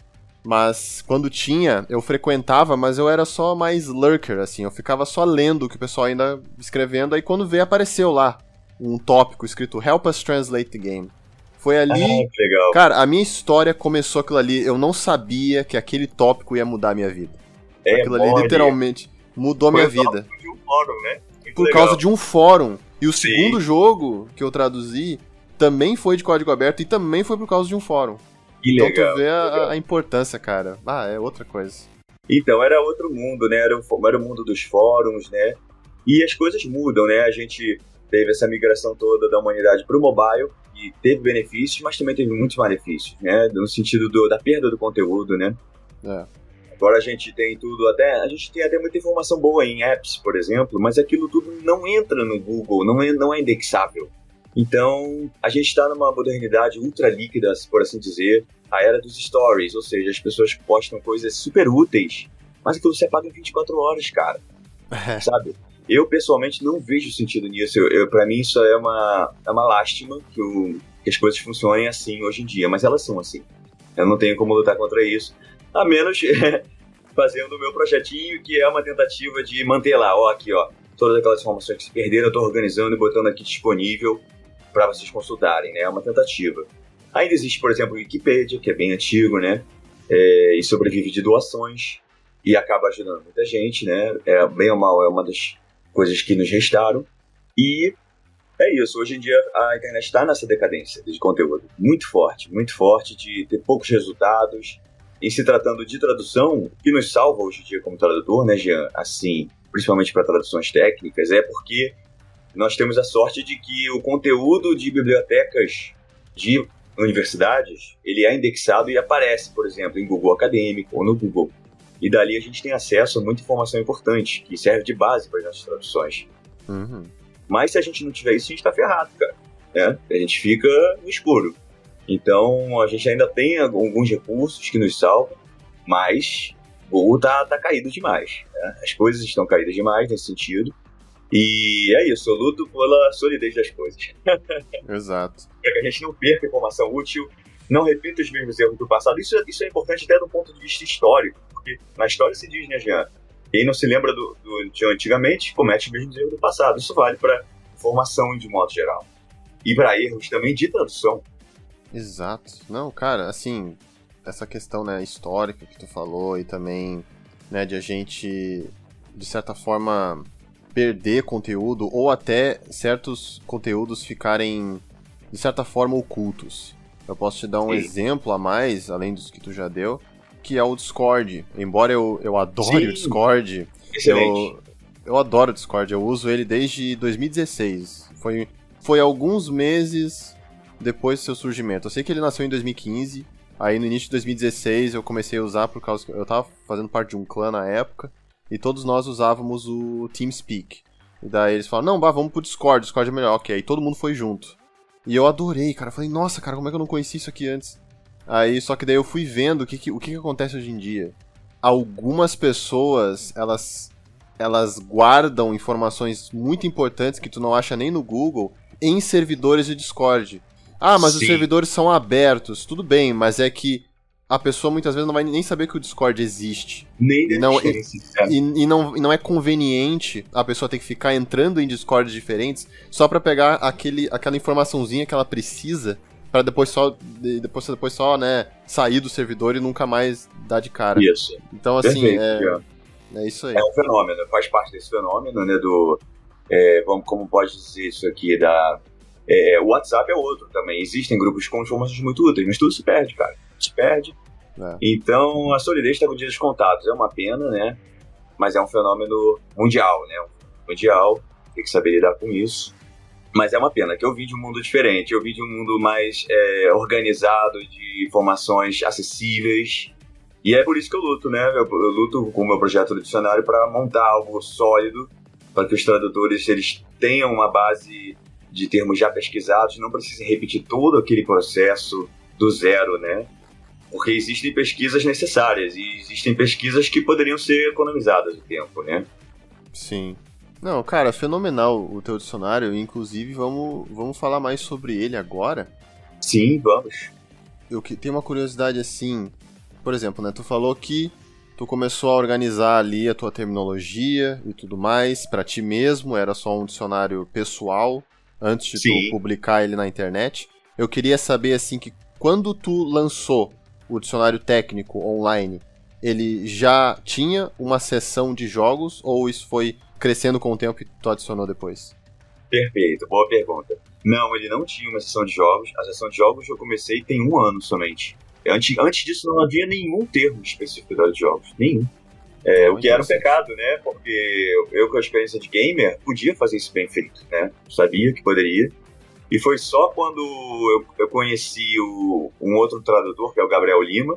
Mas quando tinha, eu frequentava, mas eu era só mais lurker, assim. Eu ficava só lendo o que o pessoal ainda escrevendo. Aí quando veio, apareceu lá um tópico escrito Help us translate the game. Foi ali. Ah, legal. Cara, a minha história começou aquilo ali. Eu não sabia que aquele tópico ia mudar a minha vida. É, aquilo ali literalmente mudou a minha vida. De um fórum, né? Por legal. causa de um fórum. E o Sim. segundo jogo que eu traduzi também foi de código aberto e também foi por causa de um fórum. Que então legal, tu vê a, a, importância, cara. Ah, é outra coisa. Então, era outro mundo, né? Era o, era o mundo dos fóruns, né? E as coisas mudam, né? A gente teve essa migração toda da humanidade para o mobile que teve benefícios, mas também teve muitos malefícios, né? No sentido do, da perda do conteúdo, né? É. Agora a gente tem tudo até. A gente tem até muita informação boa em apps, por exemplo, mas aquilo tudo não entra no Google, não é, não é indexável. Então, a gente está numa modernidade ultra líquida, por assim dizer, a era dos stories, ou seja, as pessoas postam coisas super úteis, mas aquilo se apaga em 24 horas, cara. É. Sabe? Eu, pessoalmente, não vejo sentido nisso. Eu, eu para mim, isso é uma, é uma lástima que, o, que as coisas funcionem assim hoje em dia, mas elas são assim. Eu não tenho como lutar contra isso, a menos *laughs* fazendo o meu projetinho, que é uma tentativa de manter lá, ó, aqui, ó, todas aquelas informações que se perderam, eu estou organizando e botando aqui disponível para vocês consultarem, né? É uma tentativa. Ainda existe, por exemplo, o Wikipedia, que é bem antigo, né? É, e sobrevive de doações e acaba ajudando muita gente, né? É, bem ou mal é uma das coisas que nos restaram. E é isso. Hoje em dia a internet está nessa decadência de conteúdo muito forte, muito forte, de ter poucos resultados. Em se tratando de tradução, o que nos salva hoje em dia como tradutor, né, Jean? Assim, principalmente para traduções técnicas, é porque nós temos a sorte de que o conteúdo de bibliotecas de universidades, ele é indexado e aparece, por exemplo, em Google Acadêmico ou no Google. E dali a gente tem acesso a muita informação importante, que serve de base para as nossas traduções. Uhum. Mas se a gente não tiver isso, a gente está ferrado, cara. Né? A gente fica no escuro. Então a gente ainda tem alguns recursos que nos salvam, mas o Google tá, tá caído demais. Né? As coisas estão caídas demais nesse sentido. E é isso, eu luto pela solidez das coisas. *laughs* Exato. Para que a gente não perca informação útil, não repita os mesmos erros do passado. Isso, isso é importante até do ponto de vista histórico, porque na história se diz, né, Jean? Quem não se lembra do, do, de antigamente comete os mesmos erros do passado. Isso vale para formação de modo geral. E para erros também de tradução. Exato. Não, cara, assim, essa questão né, histórica que tu falou e também né, de a gente, de certa forma, perder conteúdo ou até certos conteúdos ficarem de certa forma ocultos. Eu posso te dar um Sim. exemplo a mais, além dos que tu já deu, que é o Discord. Embora eu, eu adore Sim. o Discord, eu, eu adoro o Discord, eu uso ele desde 2016. Foi, foi alguns meses depois do seu surgimento. Eu sei que ele nasceu em 2015, aí no início de 2016 eu comecei a usar por causa que eu tava fazendo parte de um clã na época, e todos nós usávamos o TeamSpeak. E daí eles falaram, não, bah, vamos pro Discord, Discord é melhor, ok. Aí todo mundo foi junto. E eu adorei, cara. Eu falei, nossa, cara, como é que eu não conheci isso aqui antes? Aí, só que daí eu fui vendo o que, que o que, que acontece hoje em dia. Algumas pessoas, elas, elas guardam informações muito importantes que tu não acha nem no Google em servidores de Discord. Ah, mas Sim. os servidores são abertos. Tudo bem, mas é que a pessoa muitas vezes não vai nem saber que o Discord existe. Nem e não, e, e, e, não, e não é conveniente a pessoa ter que ficar entrando em Discords diferentes só para pegar aquele, aquela informaçãozinha que ela precisa para depois só depois, depois só né sair do servidor e nunca mais dar de cara. Isso. Então assim Perfeito, é, é isso aí. É um fenômeno, faz parte desse fenômeno, né? Do é, vamos, como pode dizer isso aqui da é, o WhatsApp é outro também. Existem grupos com informações muito úteis, mas tudo se perde, cara se perde. É. Então a solidez está com dias contatos. É uma pena, né? Mas é um fenômeno mundial, né? Mundial, tem que saber lidar com isso. Mas é uma pena que eu vim de um mundo diferente. Eu vim de um mundo mais é, organizado, de informações acessíveis. E é por isso que eu luto, né? Eu, eu luto com o meu projeto do dicionário para montar algo sólido, para que os tradutores eles tenham uma base de termos já pesquisados, não precisem repetir todo aquele processo do zero, né? Porque existem pesquisas necessárias e existem pesquisas que poderiam ser economizadas o tempo, né? Sim. Não, cara, fenomenal o teu dicionário. Inclusive, vamos, vamos falar mais sobre ele agora. Sim, vamos. Eu que tenho uma curiosidade assim. Por exemplo, né? Tu falou que tu começou a organizar ali a tua terminologia e tudo mais para ti mesmo. Era só um dicionário pessoal antes de Sim. tu publicar ele na internet. Eu queria saber assim que quando tu lançou o dicionário técnico online, ele já tinha uma seção de jogos ou isso foi crescendo com o tempo e tu adicionou depois? Perfeito, boa pergunta. Não, ele não tinha uma seção de jogos. A seção de jogos eu comecei tem um ano somente. Antes, antes disso não havia nenhum termo específico de jogos, nenhum. É, o que era um pecado, né? Porque eu, com a experiência de gamer, podia fazer isso bem feito, né? Sabia que poderia. E foi só quando eu, eu conheci o, um outro tradutor, que é o Gabriel Lima,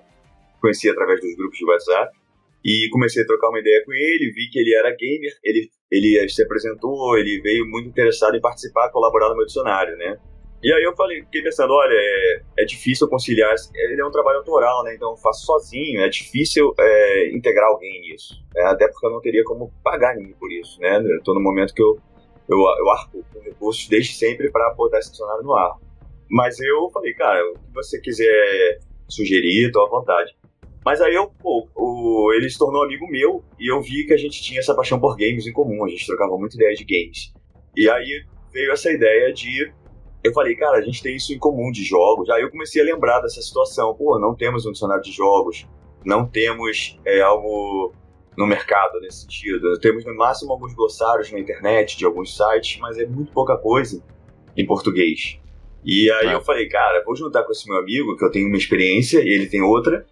conheci através dos grupos de WhatsApp, e comecei a trocar uma ideia com ele, vi que ele era gamer, ele, ele se apresentou, ele veio muito interessado em participar, colaborar no meu dicionário, né? E aí eu falei, fiquei pensando, olha, é, é difícil conciliar, ele é um trabalho autoral, né? Então eu faço sozinho, é difícil é, integrar alguém nisso. Né? Até porque eu não teria como pagar ninguém por isso, né? Eu tô no momento que eu eu, eu arco com recursos desde sempre para poder esse dicionário no ar. Mas eu falei, cara, o que você quiser sugerir, tô à vontade. Mas aí eu, pô, o, ele se tornou amigo meu e eu vi que a gente tinha essa paixão por games em comum, a gente trocava muita ideia de games. E aí veio essa ideia de. Eu falei, cara, a gente tem isso em comum de jogos. Aí eu comecei a lembrar dessa situação. Pô, não temos um dicionário de jogos, não temos é, algo no mercado nesse sentido. Temos no máximo alguns glossários na internet de alguns sites, mas é muito pouca coisa em português. E aí é. eu falei, cara, vou juntar com esse meu amigo, que eu tenho uma experiência e ele tem outra,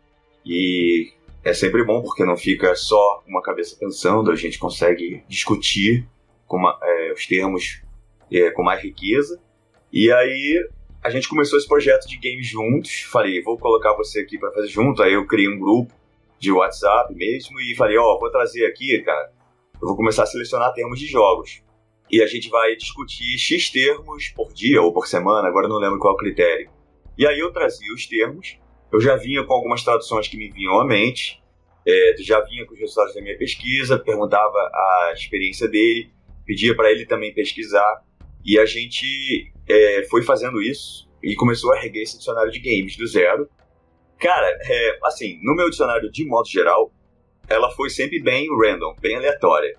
e é sempre bom porque não fica só uma cabeça pensando, a gente consegue discutir com uma, é, os termos é, com mais riqueza. E aí a gente começou esse projeto de games juntos. Falei, vou colocar você aqui para fazer junto. Aí eu criei um grupo de WhatsApp mesmo e falei, ó, oh, vou trazer aqui, cara. Eu vou começar a selecionar termos de jogos. E a gente vai discutir X termos por dia ou por semana, agora não lembro qual critério. E aí eu trazia os termos, eu já vinha com algumas traduções que me vinham à mente, é, já vinha com os resultados da minha pesquisa, perguntava a experiência dele, pedia para ele também pesquisar, e a gente é, foi fazendo isso e começou a erguer esse dicionário de games do zero. Cara, é, assim, no meu dicionário de modo geral, ela foi sempre bem random, bem aleatória.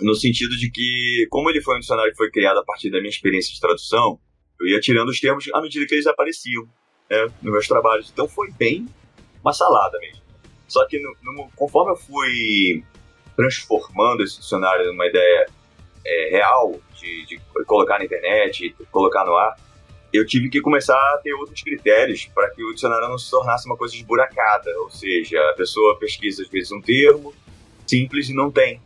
No sentido de que, como ele foi um dicionário que foi criado a partir da minha experiência de tradução, eu ia tirando os termos à medida que eles apareciam né, nos meus trabalhos. Então foi bem uma salada mesmo. Só que no, no, conforme eu fui transformando esse dicionário numa ideia é, real de, de, colocar na internet, colocar no ar, eu tive que começar a ter outros critérios para que o dicionário não se tornasse uma coisa esburacada. Ou seja, a pessoa pesquisa às vezes um termo simples e não tem.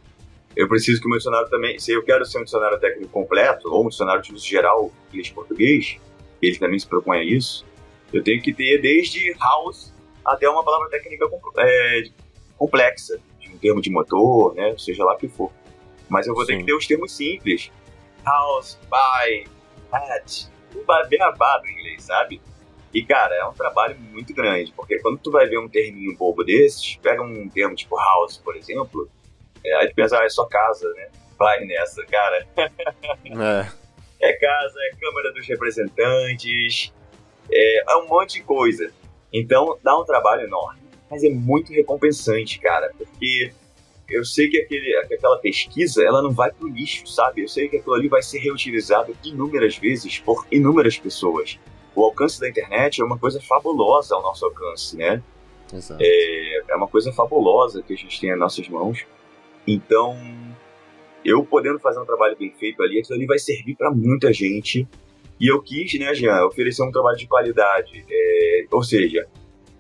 Eu preciso que o meu dicionário também, se eu quero ser um dicionário técnico completo, ou um dicionário de uso geral inglês-português, ele também se propõe a isso, eu tenho que ter desde house até uma palavra técnica é, complexa, de um termo de motor, né, seja lá o que for. Mas eu vou Sim. ter que ter os termos simples. House, buy, hat, bem abado em inglês, sabe? E, cara, é um trabalho muito grande, porque quando tu vai ver um terminho bobo desses, pega um termo tipo house, por exemplo, é, aí tu pensa, ah, é só casa, né? Vai nessa, cara. *laughs* É. é casa, é Câmara dos Representantes, é, é um monte de coisa. Então, dá um trabalho enorme. Mas é muito recompensante, cara, porque eu sei que, aquele, aquela pesquisa ela não vai pro lixo, sabe? Eu sei que aquilo ali vai ser reutilizado inúmeras vezes por inúmeras pessoas. O alcance da internet é uma coisa fabulosa ao nosso alcance, né? Exato. É, é uma coisa fabulosa que a gente tem nas nossas mãos. Então, eu podendo fazer um trabalho bem feito ali, aquilo ali vai servir para muita gente. E eu quis, né, Jean, oferecer um trabalho de qualidade. É, ou seja,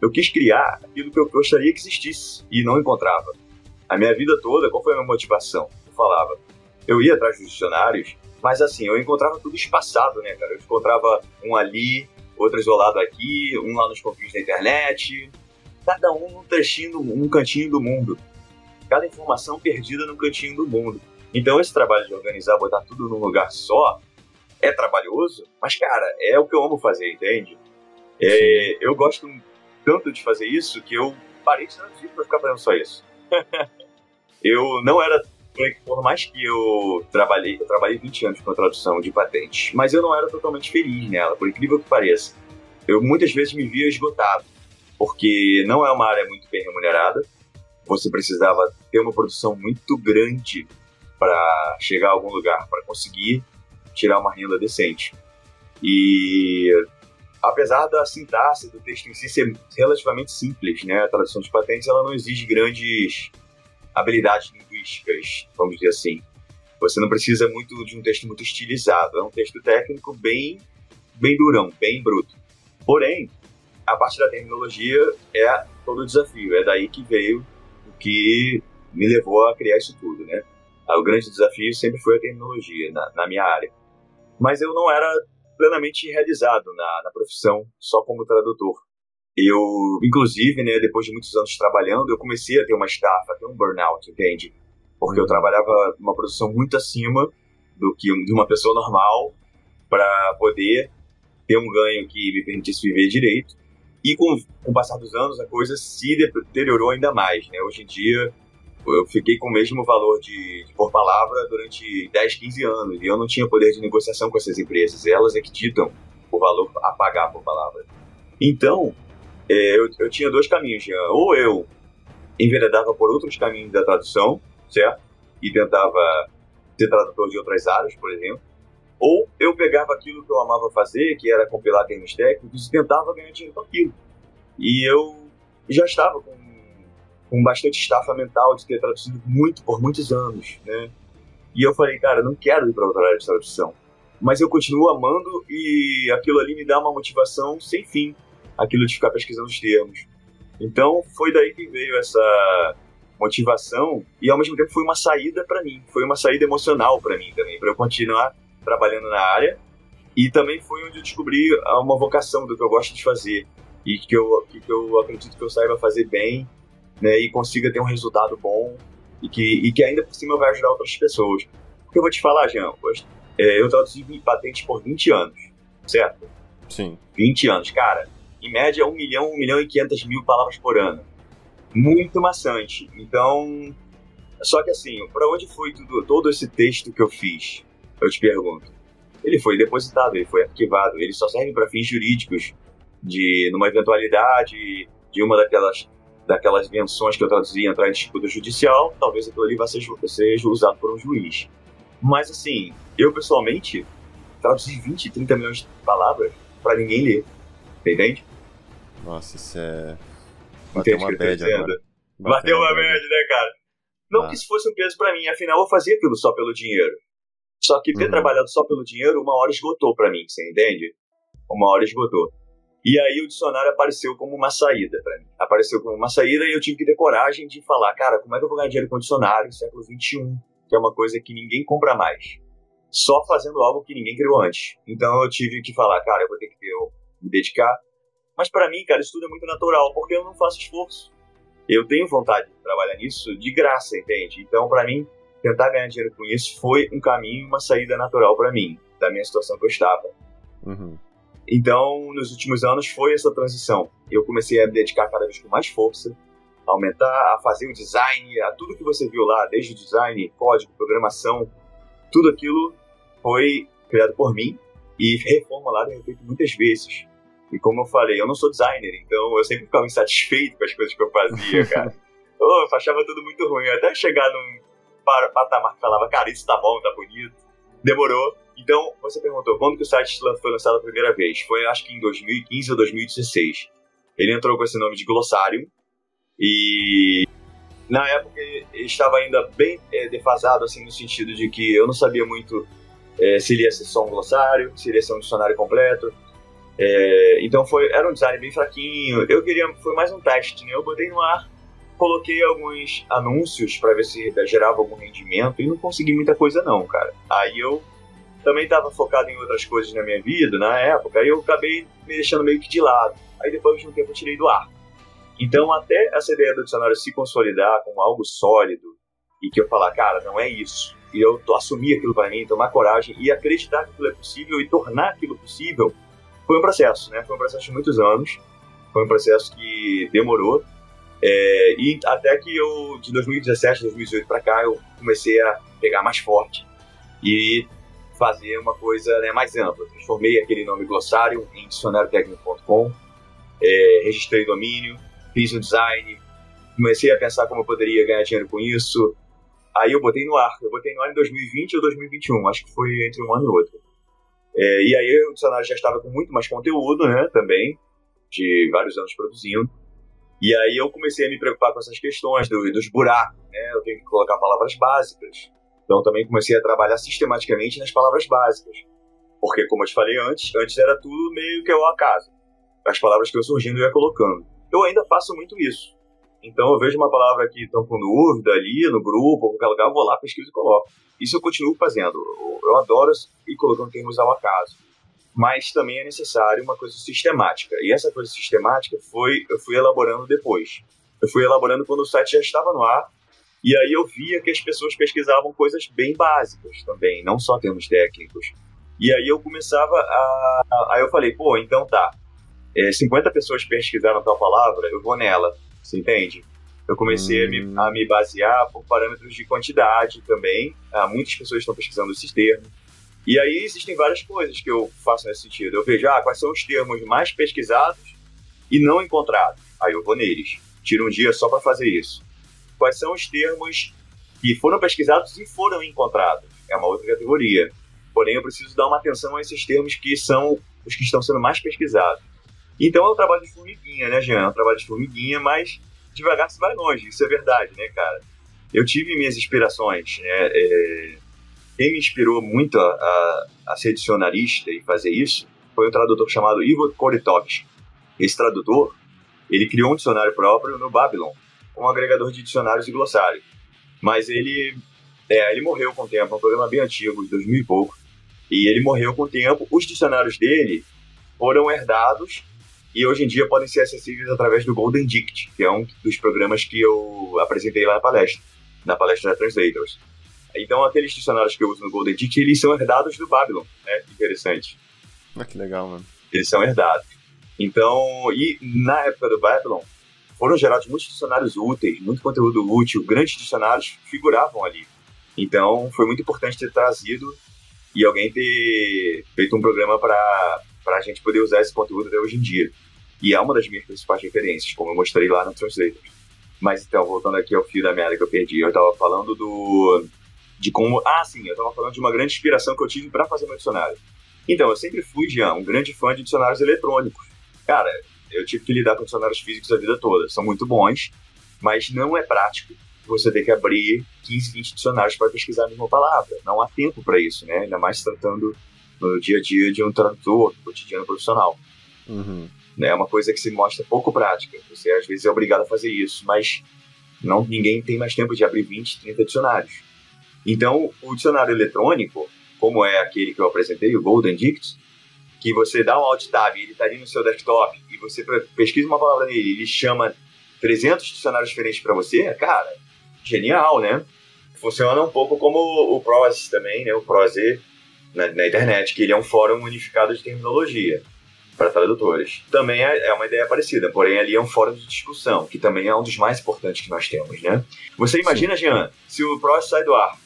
eu quis criar aquilo que eu gostaria que existisse e não encontrava. A minha vida toda, qual foi a minha motivação? Eu falava, eu ia atrás dos dicionários, mas assim, eu encontrava tudo espaçado, né, cara? Eu encontrava um ali, outro isolado aqui, um lá nos confins da internet, cada um num trechinho, num cantinho do mundo. Cada informação perdida num cantinho do mundo. Então esse trabalho de organizar, botar tudo num lugar só, é trabalhoso, mas cara, é o que eu amo fazer, entende? É, eu gosto tanto de fazer isso que eu parei de traduzir pra ficar fazendo só isso. *laughs* eu não era por mais que eu trabalhei, eu trabalhei 20 anos com a tradução de patentes, mas eu não era totalmente feliz nela, por incrível que pareça. Eu muitas vezes me via esgotado, porque não é uma área muito bem remunerada. Você precisava ter uma produção muito grande para chegar a algum lugar, para conseguir tirar uma renda decente. E apesar da sintaxe do texto em si ser relativamente simples, né? A tradução de patentes ela não exige grandes habilidades linguísticas, vamos dizer assim. Você não precisa muito de um texto muito estilizado, é um texto técnico bem bem durão, bem bruto. Porém, a parte da terminologia é todo o desafio, é daí que veio o que me levou a criar isso tudo, né? O grande desafio sempre foi a terminologia na, na minha área. Mas eu não era plenamente realizado na, na profissão só como tradutor. Eu, inclusive, né, depois de muitos anos trabalhando, eu comecei a ter uma estafa, a ter um burnout, entende? Porque eu trabalhava numa produção muito acima do que de uma pessoa normal para poder ter um ganho que me permitisse viver direito. E com, com o passar dos anos, a coisa se deteriorou ainda mais. Né? Hoje em dia, eu fiquei com o mesmo valor de, de, por palavra durante 10, 15 anos. E eu não tinha poder de negociação com essas empresas. Elas é que ditam o valor a pagar por palavra. Então, é, eu, eu tinha dois caminhos, Jean. Ou eu enveredava por outros caminhos da tradução, certo? E tentava ser tradutor de outras áreas, por exemplo. Ou eu pegava aquilo que eu amava fazer, que era compilar termos técnicos, e tentava ganhar dinheiro com aquilo. E eu já estava com, com bastante estafa mental de ter traduzido muito por muitos anos, né? E eu falei, cara, não quero ir para outra área de tradução. Mas eu continuo amando e aquilo ali me dá uma motivação sem fim, aquilo de ficar pesquisando os termos. Então foi daí que veio essa motivação e ao mesmo tempo foi uma saída para mim, foi uma saída emocional para mim também, para eu continuar trabalhando na área. E também foi onde eu descobri uma vocação do que eu gosto de fazer e que eu, que eu acredito que eu saiba fazer bem né, e consiga ter um resultado bom e que, e que ainda por cima vai ajudar outras pessoas. Porque eu vou te falar, Jean, é, eu traduzi patentes por 20 anos, certo? Sim. 20 anos, cara. Em média, 1 milhão, 1 milhão e 500 mil palavras por ano. Muito maçante. Então, só que assim, para onde foi tudo, todo esse texto que eu fiz? Eu te pergunto. Ele foi depositado, ele foi arquivado, ele só serve para fins jurídicos, de numa eventualidade de uma daquelas daquelas invenções que eu traduzi entrar em disputa judicial, talvez aquilo ali vá ser, seja usado por um juiz. Mas assim, eu pessoalmente traduzi 20, 30 milhões de palavras para ninguém ler. Entende? Nossa, isso é. Bateu uma bad agora. Bateu uma bad, né, cara? Não ah. que isso fosse um peso para mim, afinal eu fazia aquilo só pelo dinheiro. Só que ter uhum. trabalhado só pelo dinheiro, uma hora esgotou para mim, você entende? Uma hora esgotou. E aí o dicionário apareceu como uma saída para mim. Apareceu como uma saída e eu tive que ter coragem de falar, cara, como é que eu vou ganhar dinheiro com dicionário no século XXI, que é uma coisa que ninguém compra mais, só fazendo algo que ninguém criou antes. Então eu tive que falar, cara, eu vou ter que ter, me dedicar. Mas para mim, cara, isso tudo é muito natural, porque eu não faço esforço. Eu tenho vontade de trabalhar nisso de graça, entende? Então, para mim, tentar ganhar dinheiro com isso foi um caminho, uma saída natural para mim, da minha situação que eu estava. Uhum. Então, nos últimos anos foi essa transição. Eu comecei a me dedicar cada vez com mais força, a aumentar, a fazer o design, a tudo que você viu lá, desde o design, código, programação, tudo aquilo foi criado por mim e reformulado e refeito muitas vezes. E como eu falei, eu não sou designer, então eu sempre ficava insatisfeito com as coisas que eu fazia, *laughs* cara. eu achava tudo muito ruim, até chegar num patamar que falava, cara, isso tá bom, tá bonito. Demorou. Então, você perguntou, quando que o site foi lançado a primeira vez? Foi, acho que em 2015 ou 2016. Ele entrou com esse nome de Glossário e na época ele estava ainda bem é, defasado, assim, no sentido de que eu não sabia muito é, se ele ia ser só um glossário, se ele ia ser um dicionário completo. É, então foi, era um design bem fraquinho. Eu queria, foi mais um teste, né? Eu botei no ar coloquei alguns anúncios para ver se gerava algum rendimento e não consegui muita coisa não, cara. Aí eu também estava focado em outras coisas na minha vida na época, aí eu acabei me deixando meio que de lado. Aí depois de um tempo eu tirei do ar. Então até essa ideia do dicionário se consolidar como algo sólido e que eu falar, cara, não é isso. E eu assumir aquilo para mim, tomar coragem e acreditar que aquilo é possível e tornar aquilo possível, foi um processo, né? Foi um processo de muitos anos. Foi um processo que demorou, é, e até que eu, de 2017, 2018 para cá, eu comecei a pegar mais forte e fazer uma coisa né, mais ampla. Transformei aquele nome glossário em dicionariotecnico.com, é, registrei domínio, fiz um design, comecei a pensar como eu poderia ganhar dinheiro com isso. Aí eu botei no ar. Eu botei no ar em 2020 ou 2021, acho que foi entre um ano e outro. É, e aí o dicionário já estava com muito mais conteúdo, né, também, de vários anos produzindo. E aí eu comecei a me preocupar com essas questões do, dos buracos, né? Eu tenho que colocar palavras básicas. Então também comecei a trabalhar sistematicamente nas palavras básicas. Porque, como eu te falei antes, antes era tudo meio que ao acaso. As palavras que eu surgindo eu ia colocando. Eu ainda faço muito isso. Então eu vejo uma palavra que estão com dúvida ali no grupo, ou qualquer lugar, eu vou lá, pesquiso e coloco. Isso eu continuo fazendo. Eu adoro ir colocando termos ao acaso mas também é necessário uma coisa sistemática. E essa coisa sistemática foi eu fui elaborando depois. Eu fui elaborando quando o site já estava no ar, e aí eu via que as pessoas pesquisavam coisas bem básicas também, não só termos técnicos. E aí eu começava a. Aí eu falei, pô, então tá. É, 50 pessoas pesquisaram tal palavra, eu vou nela. Você entende? Eu comecei hum. a, me, hum. a, me, basear por parâmetros de quantidade também. Ah, muitas pessoas estão pesquisando esses termos. E aí existem várias coisas que eu faço nesse sentido. Eu vejo, ah, quais são os termos mais pesquisados e não encontrados. Aí eu vou neles. Tiro um dia só para fazer isso. Quais são os termos que foram pesquisados e foram encontrados? É uma outra categoria. Porém, eu preciso dar uma atenção a esses termos que são os que estão sendo mais pesquisados. Então é um trabalho de formiguinha, né, Jean? É um trabalho de formiguinha, mas devagar se vai longe. Isso é verdade, né, cara? Eu tive minhas inspirações, né? É... Quem me inspirou muito a, a, a, ser dicionarista e fazer isso foi um tradutor chamado Ivo Koritovsky. Esse tradutor, ele criou um dicionário próprio no Babylon, um agregador de dicionários e glossários. Mas ele, é, ele morreu com o tempo, é um programa bem antigo, de 2000 e pouco. E ele morreu com o tempo. Os dicionários dele foram herdados e hoje em dia podem ser acessíveis através do Golden Dict, que é um dos programas que eu apresentei lá na palestra, na palestra da Translators. Então, aqueles dicionários que eu uso no Golden Dict, eles são herdados do Babylon, né? Interessante. Ah, que legal, mano. Eles são herdados. Então, e na época do Babylon, foram gerados muitos dicionários úteis, muito conteúdo útil, grandes dicionários figuravam ali. Então, foi muito importante ter trazido e alguém ter feito um programa para a gente poder usar esse conteúdo até hoje em dia. E é uma das minhas principais referências, como eu mostrei lá no Translator. Mas então, voltando aqui ao fio da merda que eu perdi, eu estava falando do. de como. Ah, sim, eu estava falando de uma grande inspiração que eu tive para fazer meu dicionário. Então, eu sempre fui, Jean, um grande fã de dicionários eletrônicos. Cara, eu tive que lidar com dicionários físicos a vida toda. São muito bons, mas não é prático você ter que abrir 15, 20 dicionários para pesquisar a mesma palavra. Não há tempo para isso, né? Ainda mais tratando no dia a dia de um tradutor, no cotidiano profissional. Uhum né? É uma coisa que se mostra pouco prática. Você às vezes é obrigado a fazer isso, mas não ninguém tem mais tempo de abrir 20, 30 dicionários. Então, o dicionário eletrônico, como é aquele que eu apresentei, o Golden Dict, que você dá um alt tab, ele está ali no seu desktop e você pesquisa uma palavra nele, ele chama 300 dicionários diferentes para você, cara, genial, né? Funciona um pouco como o Prose também, né? O Prose na, na internet, que ele é um fórum unificado de terminologia para tradutores. Também é, é uma ideia parecida, porém ali é um fórum de discussão, que também é um dos mais importantes que nós temos, né? Você imagina, Sim. Jean, se o Prost sai do ar?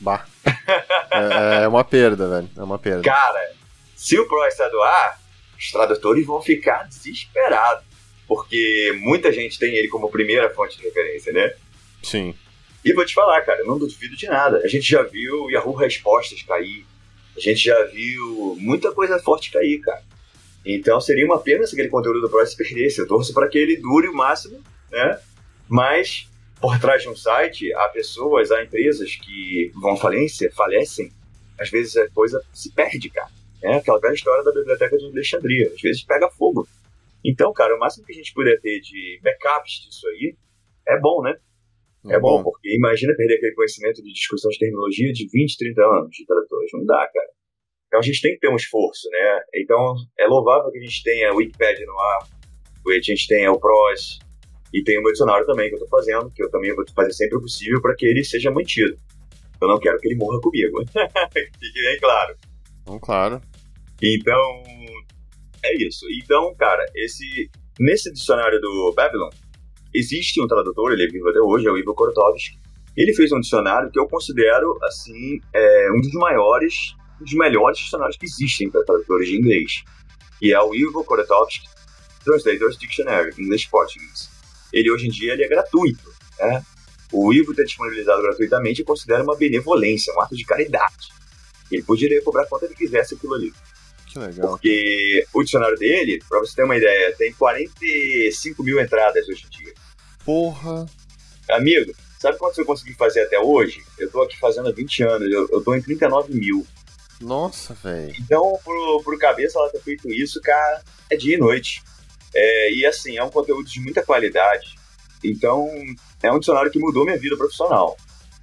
Bah. *laughs* é, é, uma perda, velho. É uma perda. Cara, se o Prost sai do ar, os tradutores vão ficar desesperados, porque muita gente tem ele como primeira fonte de referência, né? Sim. E vou te falar, cara, eu não duvido de nada. A gente já viu Yahoo Respostas cair, a gente já viu muita coisa forte cair, cara. Então seria uma pena se aquele conteúdo do Pro se perdesse. Eu torço para que ele dure o máximo, né? Mas por trás de um site, há pessoas, há empresas que vão à falência, falecem. Às vezes a coisa se perde, cara. É aquela velha história da biblioteca de Alexandria. Às vezes pega fogo. Então, cara, o máximo que a gente puder ter de backups disso aí é bom, né? É, é bom, bom, porque imagina perder aquele conhecimento de discussão de tecnologia de 20, 30 anos de tradutores. Não dá, cara. Então a gente tem que ter um esforço, né? Então é louvável que a gente tenha o Wikipedia no ar, a gente tenha o PROS e tem o meu dicionário também que eu estou fazendo, que eu também vou fazer sempre o possível para que ele seja mantido. Eu não quero que ele morra comigo. *laughs* Fique bem claro. Bom, claro. Então, é isso. Então, cara, esse nesse dicionário do Babylon, existe um tradutor, ele é vivo até hoje, é o Ivo Korotovsky. Ele fez um dicionário que eu considero, assim, é, um dos maiores um dos melhores dicionários que existem para tradutores de inglês, que é o Ivo Korotovsky Translators Dictionary, English Portuguese. Ele hoje em dia ele é gratuito, né? O Ivo ter disponibilizado gratuitamente eu considero uma benevolência, um ato de caridade. Ele poderia cobrar quanto ele quisesse aquilo ali. Que legal. Porque o dicionário dele, para você ter uma ideia, tem 45 mil entradas hoje em dia. Porra! Amigo, sabe quanto eu consegui fazer até hoje? Eu tô aqui fazendo há 20 anos, eu, eu tô em 39 mil. Nossa, velho. Então, pro, pro cabeça ela ter feito isso, cara, é dia e noite. É, e assim, é um conteúdo de muita qualidade. Então, é um dicionário que mudou minha vida profissional.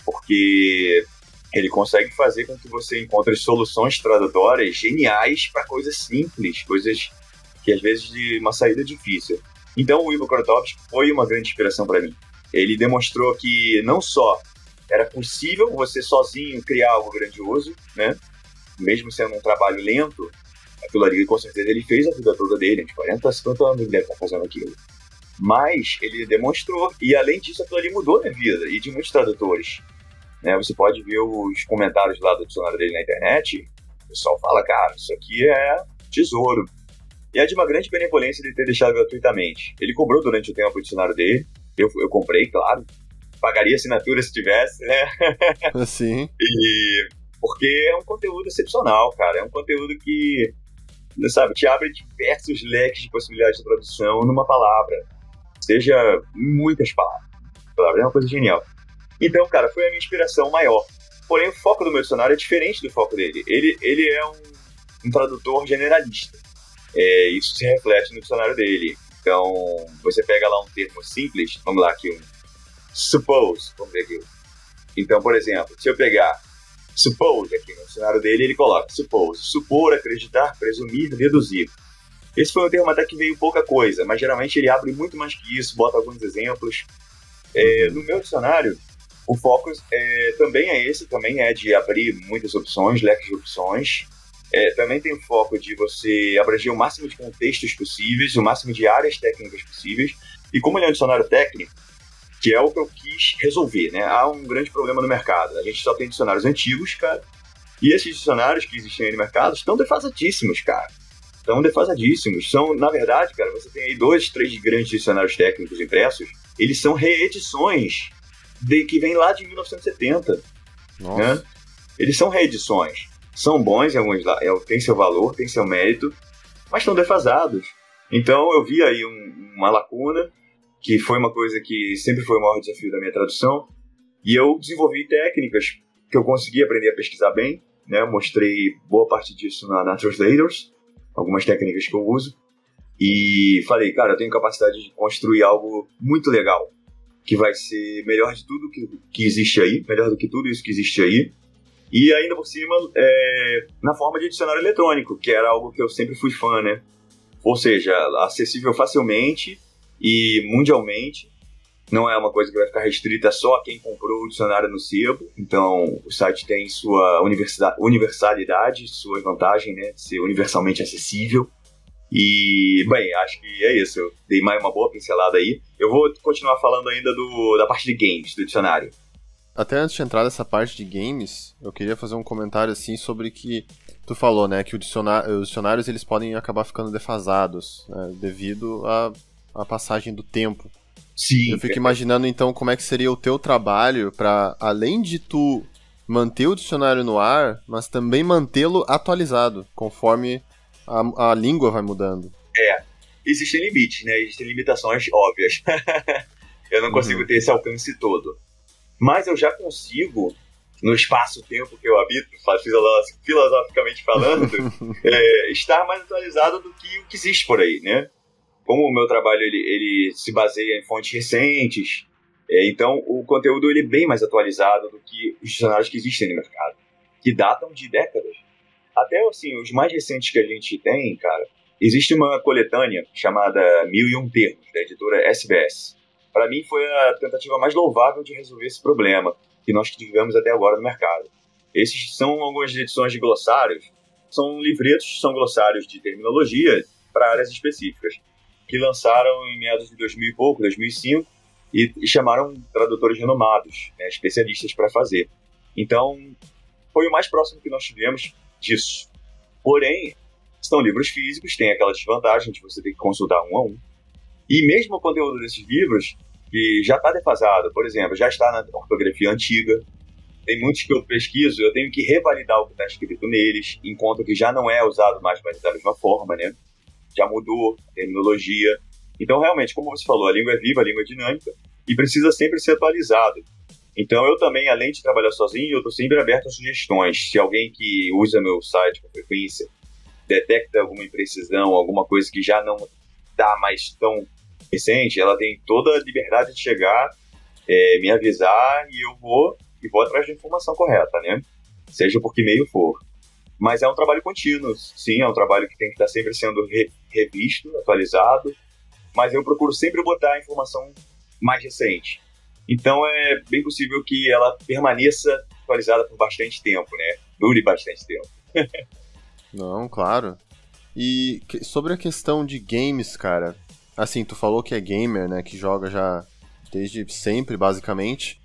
Porque ele consegue fazer com que você encontre soluções tradutórias geniais para coisas simples, coisas que às vezes de uma saída difícil. Então, o Ivo Krotovsky foi uma grande inspiração para mim. Ele demonstrou que não só era possível você sozinho criar algo grandioso, né? mesmo sendo um trabalho lento, aquilo ali com certeza ele fez a vida toda dele, de 40 a 50 anos ele deve estar fazendo aquilo. Mas ele demonstrou, e além disso, aquilo ali mudou minha vida e de muitos tradutores. Né, você pode ver os comentários lá do dicionário dele na internet, pessoal fala, cara, isso aqui é tesouro. E é de uma grande benevolência ele ter deixado gratuitamente. Ele cobrou durante o tempo o dicionário dele, eu, eu comprei, claro. Pagaria assinatura se tivesse, né? *laughs* Sim. e porque é um conteúdo excepcional, cara. É um conteúdo que, sabe, te abre diversos leques de possibilidades de tradução numa palavra. Seja muitas palavras. Palavra é uma coisa genial. Então, cara, foi a minha inspiração maior. Porém, o foco do meu dicionário é diferente do foco dele. Ele, ele é um, um tradutor generalista. É, isso se reflete no dicionário dele. Então, você pega lá um termo simples, vamos lá aqui, um suppose, vamos ver aqui. Então, por exemplo, se eu pegar Suppose, aqui no dicionário dele, ele coloca suppose, supor, acreditar, presumir, deduzir. Esse foi um termo até que veio pouca coisa, mas geralmente ele abre muito mais que isso, bota alguns exemplos. É, no meu dicionário, o foco é, também é esse, também é de abrir muitas opções, leques de opções. É, também tem o foco de você abranger o máximo de contextos possíveis, o máximo de áreas técnicas possíveis. E como ele é um dicionário técnico, que é o que eu quis resolver, né? Há um grande problema no mercado. A gente só tem dicionários antigos, cara, e esses dicionários que existem aí no mercado estão defasadíssimos, cara. Estão defasadíssimos. São, na verdade, cara, você tem aí dois, três grandes dicionários técnicos impressos, eles são reedições de que vem lá de 1970. Nossa. Né? Eles são reedições. São bons em alguns lá, é, tem seu valor, tem seu mérito, mas estão defasados. Então eu vi aí um, uma lacuna que foi uma coisa que sempre foi o maior desafio da minha tradução. E eu desenvolvi técnicas que eu consegui aprender a pesquisar bem, né? Mostrei boa parte disso na, na Translators, algumas técnicas que eu uso. E falei, cara, eu tenho capacidade de construir algo muito legal, que vai ser melhor de tudo que, que existe aí, melhor do que tudo isso que existe aí. E ainda por cima, é, na forma de dicionário eletrônico, que era algo que eu sempre fui fã, né? Ou seja, acessível facilmente e mundialmente. Não é uma coisa que vai ficar restrita só a quem comprou o dicionário no sebo. Então, o site tem sua universalidade, suas vantagens, né? De ser universalmente acessível. E, bem, acho que é isso. Eu dei mais uma boa pincelada aí. Eu vou continuar falando ainda do, da parte de games do dicionário. Até antes de entrar nessa parte de games, eu queria fazer um comentário assim sobre que tu falou, né, que dicionário, os dicionários eles podem acabar ficando defasados né, devido a a passagem do tempo. Sim. Eu fico imaginando então como é que seria o teu trabalho para além de tu manter o dicionário no ar, mas também mantê-lo atualizado conforme a, a língua vai mudando. É, existem limites, né? Existem limitações óbvias. *laughs* eu não consigo uhum. ter esse alcance todo. Mas eu já consigo, no espaço-tempo que eu habito, filosoficamente falando, *laughs* é, estar mais atualizado do que o que existe por aí, né? como o meu trabalho ele, ele se baseia em fontes recentes, é, então o conteúdo ele é bem mais atualizado do que os dicionários que existem no mercado, que datam de décadas. Até assim, os mais recentes que a gente tem, cara, existe uma coletânea chamada Mil e Um Termos, da editora SBS. Para mim foi a tentativa mais louvável de resolver esse problema que nós tivemos até agora no mercado. Esses são algumas edições de glossários, são livretos, são glossários de terminologia para áreas específicas que lançaram em meados de 2000 e pouco, 2005, e, e chamaram tradutores renomados, né, especialistas para fazer. Então, foi o mais próximo que nós tivemos disso. Porém, são livros físicos, tem aquela desvantagem de você ter que consultar um a um. E mesmo o conteúdo desses livros, que já está defasado, por exemplo, já está na ortografia antiga, tem muitos que eu pesquiso, eu tenho que revalidar o que está escrito neles, enquanto que já não é usado mais da mesma forma, né? já mudou a terminologia. Então, realmente, como você falou, a língua é viva, a língua é dinâmica e precisa sempre ser atualizado. Então, eu também, além de trabalhar sozinho, eu estou sempre aberto a sugestões. Se alguém que usa meu site com frequência detecta alguma imprecisão, alguma coisa que já não está mais tão recente, ela tem toda a liberdade de chegar, é, me avisar e eu vou e vou atrás da informação correta, né? Seja por que meio for. Mas é um trabalho contínuo, sim, é um trabalho que tem que estar sempre sendo re, revisto, atualizado, mas eu procuro sempre botar a informação mais recente. Então é bem possível que ela permaneça atualizada por bastante tempo, né? Dure bastante tempo. *laughs* Não, claro. E sobre a questão de games, cara, assim, tu falou que é gamer, né, que joga já desde sempre, basicamente.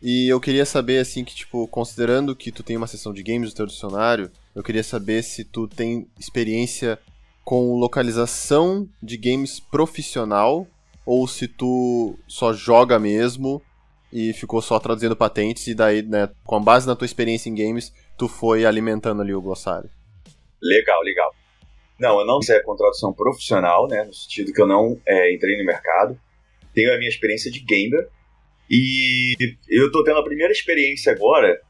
E eu queria saber, assim, que, tipo, considerando que tu tem uma sessão de games no teu dicionário, eu queria saber se tu tem experiência com localização de games profissional ou se tu só joga mesmo e ficou só traduzindo patentes e daí, né, com base na tua experiência em games, tu foi alimentando ali o glossário. Legal, legal. Não, eu não sei com tradução profissional, né, no sentido que eu não é, entrei no mercado. Tenho a minha experiência de gamer, e eu tô tendo a primeira experiência agora.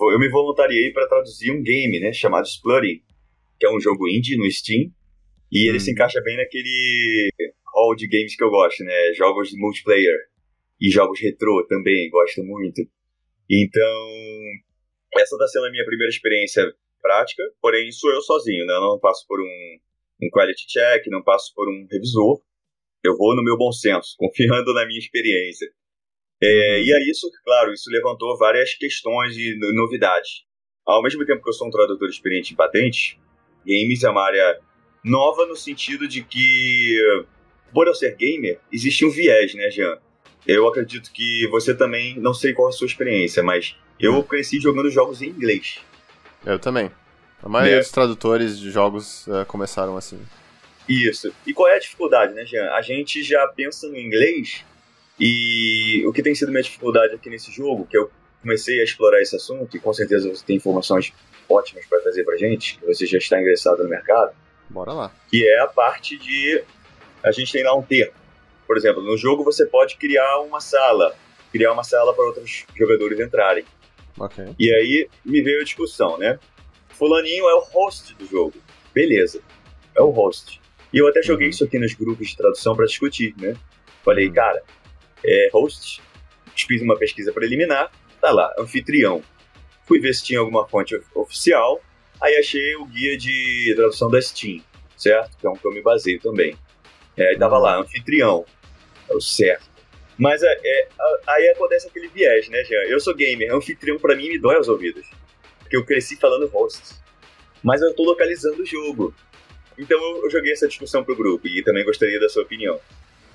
Eu me voluntariei para traduzir um game, né? Chamado Splurry, que é um jogo indie no Steam. E ele hum. se encaixa bem naquele hall de games que eu gosto, né? Jogos de multiplayer. E jogos retrô também, gosto muito. Então, essa tá sendo a minha primeira experiência prática, porém sou eu sozinho, né? Eu não passo por um, um quality check, não passo por um revisor. Eu vou no meu bom senso, *laughs* confiando na minha experiência. É, e aí, isso, claro, isso levantou várias questões e novidades. Ao mesmo tempo que eu sou um tradutor experiente em patentes, games é uma área nova no sentido de que, por eu ser gamer, existe um viés, né, Jean? Eu acredito que você também, não sei qual a sua experiência, mas eu cresci jogando jogos em inglês. Eu também. A maioria é. dos tradutores de jogos uh, começaram assim. Isso. E qual é a dificuldade, né, Jean? A gente já pensa no inglês e o que tem sido minha dificuldade aqui nesse jogo, que eu comecei a explorar esse assunto, e com certeza você tem informações ótimas para trazer pra gente, que você já está ingressado no mercado. Bora lá. Que é a parte de. A gente tem lá um termo. Por exemplo, no jogo você pode criar uma sala, criar uma sala para outros jogadores entrarem. Ok. E aí me veio a discussão, né? Fulaninho é o host do jogo. Beleza. É o host. E eu até joguei uhum. isso aqui nos grupos de tradução para discutir, né? Falei, uhum. cara, é, host, fiz uma pesquisa preliminar, tá lá, anfitrião. Fui ver se tinha alguma fonte oficial, aí achei o guia de tradução da Steam, certo? Que é um que eu me baseio também. É, aí tava lá, anfitrião, é o certo. Mas é, é, aí acontece aquele viés, né, Jean? Eu sou gamer, anfitrião para mim me dói os ouvidos. Porque eu cresci falando host. Mas eu tô localizando o jogo. Então eu joguei essa discussão pro grupo e também gostaria da sua opinião.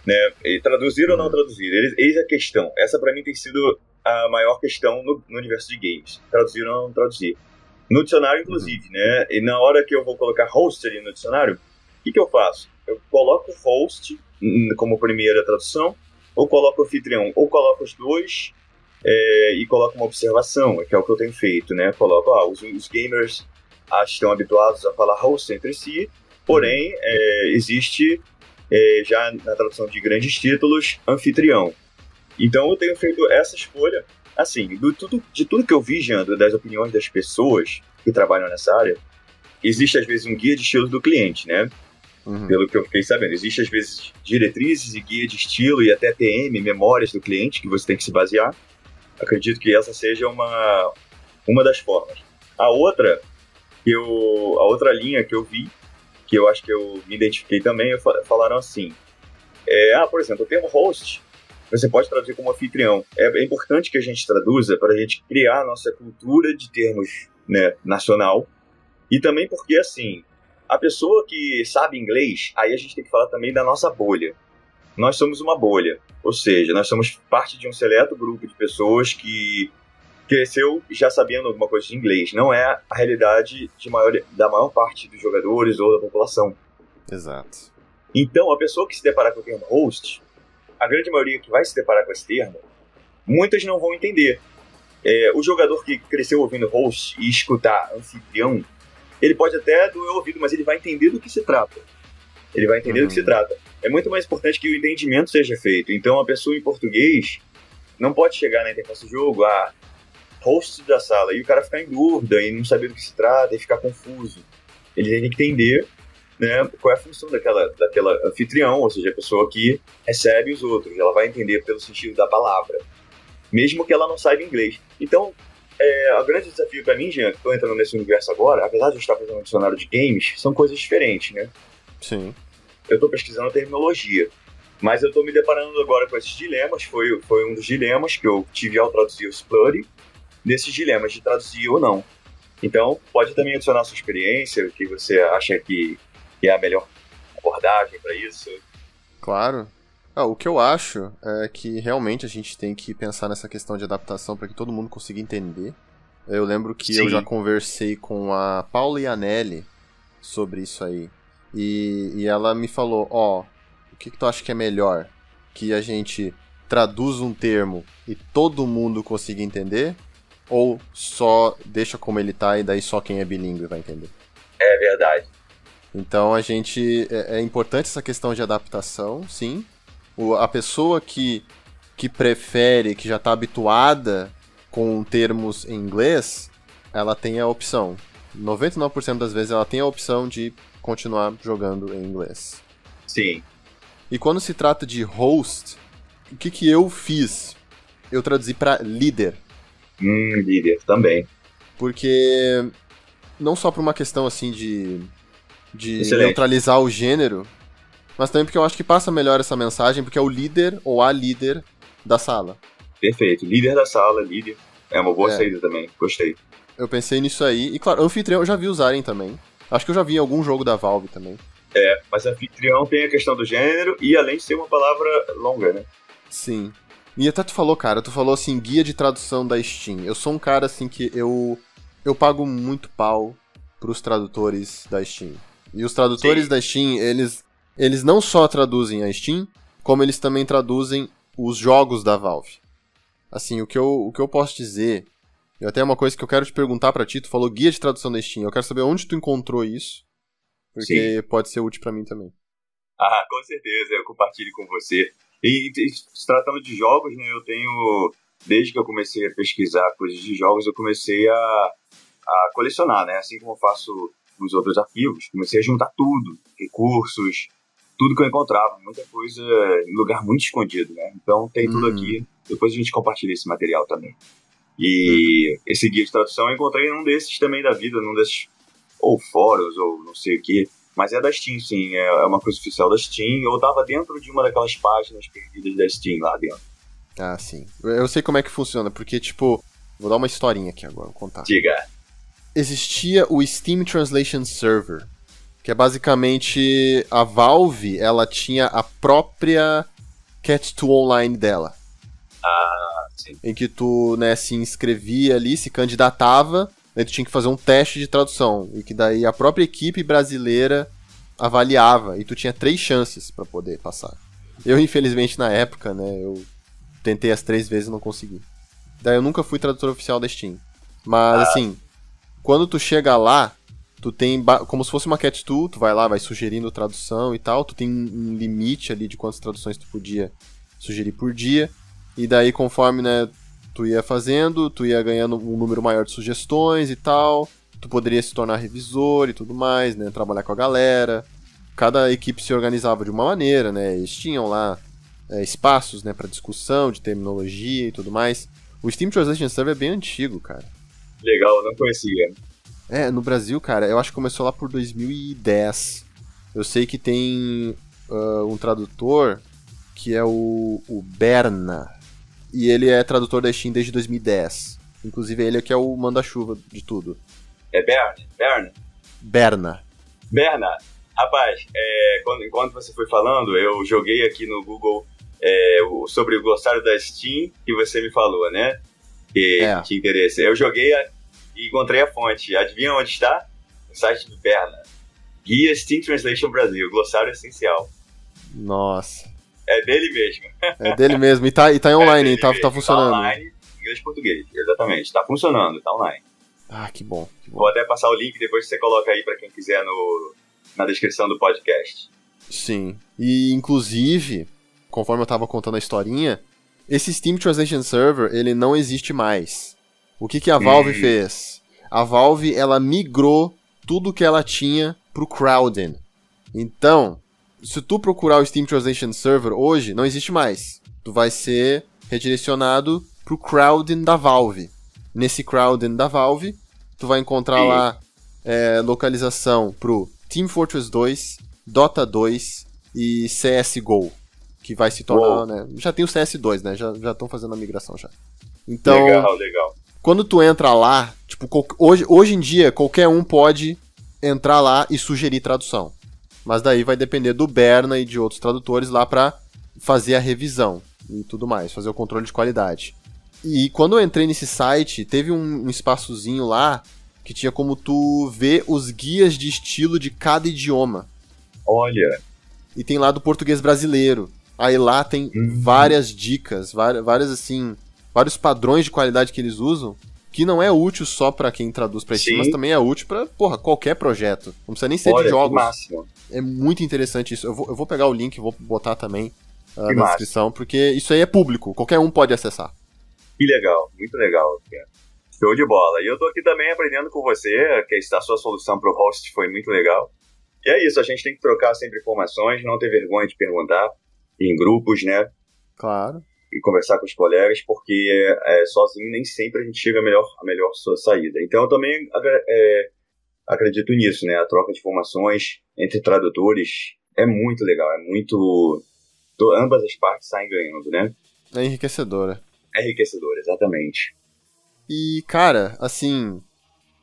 Né? E traduzir ou não uhum. traduzir? Eis a questão. Essa para mim tem sido a maior questão no, no, universo de games. Traduzir ou não traduzir. No dicionário, inclusive, uhum. né? E na hora que eu vou colocar host ali no dicionário, o que, que eu faço? Eu coloco host como primeira tradução, ou coloco anfitrião, ou coloco os dois é, e coloco uma observação, que é o que eu tenho feito, né? Coloco, ah, os, os gamers ah, estão habituados a falar host entre si, porém, é, existe é, já na tradução de grandes títulos, anfitrião. Então eu tenho feito essa escolha, assim, do, tudo, de tudo que eu vi, Jandro, das opiniões das pessoas que trabalham nessa área, existe às vezes um guia de estilo do cliente, né? Uhum. Pelo que eu fiquei sabendo. Existe às vezes diretrizes e guia de estilo e até TM, memórias do cliente que você tem que se basear. Acredito que essa seja uma, uma das formas. A outra, eu, a outra linha que eu vi que eu acho que eu me identifiquei também, falaram assim: é, ah, por exemplo, o termo host você pode traduzir como anfitrião. É, é importante que a gente traduza para a gente criar a nossa cultura de termos né, nacional. E também porque, assim, a pessoa que sabe inglês, aí a gente tem que falar também da nossa bolha. Nós somos uma bolha, ou seja, nós somos parte de um seleto grupo de pessoas que cresceu já sabendo alguma coisa de inglês. Não é a realidade de maior, da maior parte dos jogadores ou da população. Exato. Então, a pessoa que se deparar com o termo host, a grande maioria que vai se deparar com esse termo, muitas não vão entender. É, o jogador que cresceu ouvindo host e escutar anfitrião, ele pode até doer o ouvido, mas ele vai entender do que se trata. Ele vai entender uhum. do que se uhum. trata. É muito mais importante que o entendimento seja feito. Então, a pessoa em português não pode chegar na interface do jogo, ah, host da sala e o cara ficar em dúvida e não saber do que se trata e ficar confuso. Ele tem que entender né, qual é a função daquela, daquela anfitrião, ou seja, a pessoa que recebe os outros. Ela vai entender pelo sentido da palavra, mesmo que ela não saiba inglês. Então, é, o grande desafio para mim, Jean, que estou entrando nesse universo agora, apesar de eu estar fazendo um dicionário de games, são coisas diferentes, né? Sim. Eu estou pesquisando a terminologia. Mas eu estou me deparando agora com esses dilemas. Foi, foi um dos dilemas que eu tive ao traduzir o Splurry nesses dilemas de traduzir ou não. Então, pode também adicionar sua experiência, o que você acha que, que é a melhor abordagem para isso. Claro. Ah, o que eu acho é que realmente a gente tem que pensar nessa questão de adaptação para que todo mundo consiga entender. Eu lembro que Sim. eu já conversei com a Paula Ianelli sobre isso aí. E, e ela me falou, ó, oh, o que, que tu acha que é melhor? Que a gente traduz um termo e todo mundo consiga entender? Ou só deixa como ele tá e daí só quem é bilíngue vai entender? É verdade. Então a gente. É, é importante essa questão de adaptação, sim. A pessoa que, que prefere, que já está habituada com termos em inglês, ela tem a opção. 99% das vezes ela tem a opção de continuar jogando em inglês. Sim. E quando se trata de host, o que, que eu fiz? Eu traduzi para líder. Hum, líder também. Porque não só por uma questão assim de de Excelente. neutralizar o gênero, mas também porque eu acho que passa melhor essa mensagem, porque é o líder ou a líder da sala. Perfeito, líder da sala, líder. É uma boa é. saída também, gostei. Eu pensei nisso aí, e claro, anfitrião eu já vi usarem também. Acho que eu já vi em algum jogo da Valve também. É, mas anfitrião tem a questão do gênero e além de ser uma palavra longa, né? Sim. E até tu falou, cara, tu falou assim, guia de tradução da Steam. Eu sou um cara assim que eu eu pago muito pau pros tradutores da Steam. E os tradutores Sim. da Steam, eles, eles não só traduzem a Steam, como eles também traduzem os jogos da Valve. Assim, o que eu, o que eu posso dizer, e até uma coisa que eu quero te perguntar para ti, tu falou guia de tradução da Steam, eu quero saber onde tu encontrou isso, porque Sim. pode ser útil para mim também. Ah, com certeza, eu compartilho com você. E, e se tratando de jogos, né, eu tenho, desde que eu comecei a pesquisar coisas de jogos, eu comecei a, a colecionar, né, assim como eu faço os outros arquivos, comecei a juntar tudo, recursos, tudo que eu encontrava, muita coisa em lugar muito escondido, né? Então tem tudo uhum. aqui. Depois a gente compartilha esse material também. E uhum. esse guia de tradução eu encontrei num desses também da vida, num desses ou fóruns ou não sei o que, mas é da Steam, sim, é, é uma coisa oficial da Steam. Eu tava dentro de uma daquelas páginas perdidas da Steam lá dentro. Ah, sim. Eu sei como é que funciona, porque, tipo, vou dar uma historinha aqui agora, vou contar. Diga existia o Steam Translation Server, que é basicamente a Valve, ela tinha a própria Cat2 Online dela. Ah, sim. Em que tu, né, se inscrevia ali, se candidatava, aí tu tinha que fazer um teste de tradução, e que daí a própria equipe brasileira avaliava, e tu tinha três chances para poder passar. Eu, infelizmente, na época, né, eu tentei as três vezes e não consegui. Daí eu nunca fui tradutor oficial da Steam. Mas, ah. assim, quando tu chega lá, tu tem como se fosse uma cat tool, tu vai lá, vai sugerindo tradução e tal, tu tem um limite ali de quantas traduções tu podia sugerir por dia, e daí conforme, né, tu ia fazendo, tu ia ganhando um número maior de sugestões e tal, tu poderia se tornar revisor e tudo mais, né, trabalhar com a galera. Cada equipe se organizava de uma maneira, né, eles tinham lá é, espaços, né, para discussão de terminologia e tudo mais. O Steam Translation Server é bem antigo, cara. Legal, não conhecia. É, no Brasil, cara, eu acho que começou lá por 2010. Eu sei que tem uh, um tradutor que é o, o Berna. E ele é tradutor da Steam desde 2010. Inclusive, ele é que é o manda-chuva de tudo. É Berna? Berna? Berna. Berna. Rapaz, é, quando, enquanto você foi falando, eu joguei aqui no Google é, sobre o glossário da Steam que você me falou, né? que, é. tinha interesse. Eu joguei a, e encontrei a fonte. Adivinha onde está? No site do Perna. Guia Steam Translation Brasil, glossário essencial. Nossa. É dele mesmo. É dele mesmo. E tá, e tá *laughs* online, é tá, tá funcionando. Tá online, inglês e português, exatamente. Tá funcionando, tá online. Ah, que bom, que bom. Vou até passar o link, depois você coloca aí para quem quiser no, na descrição do podcast. Sim. E, inclusive, conforme eu tava contando a historinha, esse Steam Translation Server, ele não existe mais. O que, que a Valve hum. fez? A Valve, ela migrou tudo que ela tinha pro Crowden. Então, se tu procurar o Steam Translation Server hoje, não existe mais. Tu vai ser redirecionado pro Crowden da Valve. Nesse Crowden da Valve, tu vai encontrar lá é, localização pro Team Fortress 2, Dota 2 e CSGO que vai se tornar, né? Já tem o CS2, né? Já estão fazendo a migração já. Então, legal, legal. Quando tu entra lá, tipo, hoje, hoje em dia qualquer um pode entrar lá e sugerir tradução. Mas daí vai depender do Berna e de outros tradutores lá pra fazer a revisão e tudo mais, fazer o controle de qualidade. E quando eu entrei nesse site, teve um, um espaçozinho lá que tinha como tu ver os guias de estilo de cada idioma. Olha. E tem lá do português brasileiro. Aí lá tem uhum. várias dicas, várias, várias assim, vários padrões de qualidade que eles usam, que não é útil só para quem traduz para isso, mas também é útil para, porra, qualquer projeto. Não precisa nem ser Olha, de jogos. É muito interessante isso. Eu vou, eu vou pegar o link, vou botar também uh, na massa. descrição, porque isso aí é público, qualquer um pode acessar. Que legal, muito legal. Show de bola. E eu tô aqui também aprendendo com você, que a sua solução pro host foi muito legal. E é isso, a gente tem que trocar sempre informações, não ter vergonha de perguntar em grupos, né? Claro. E conversar com os colegas, porque é, sozinho nem sempre a gente chega a melhor, a melhor saída. Então eu também é, acredito nisso, né? A troca de informações entre tradutores é muito legal, é muito. Ambas as partes saem ganhando, né? É enriquecedora. É enriquecedora, exatamente. E, cara, assim,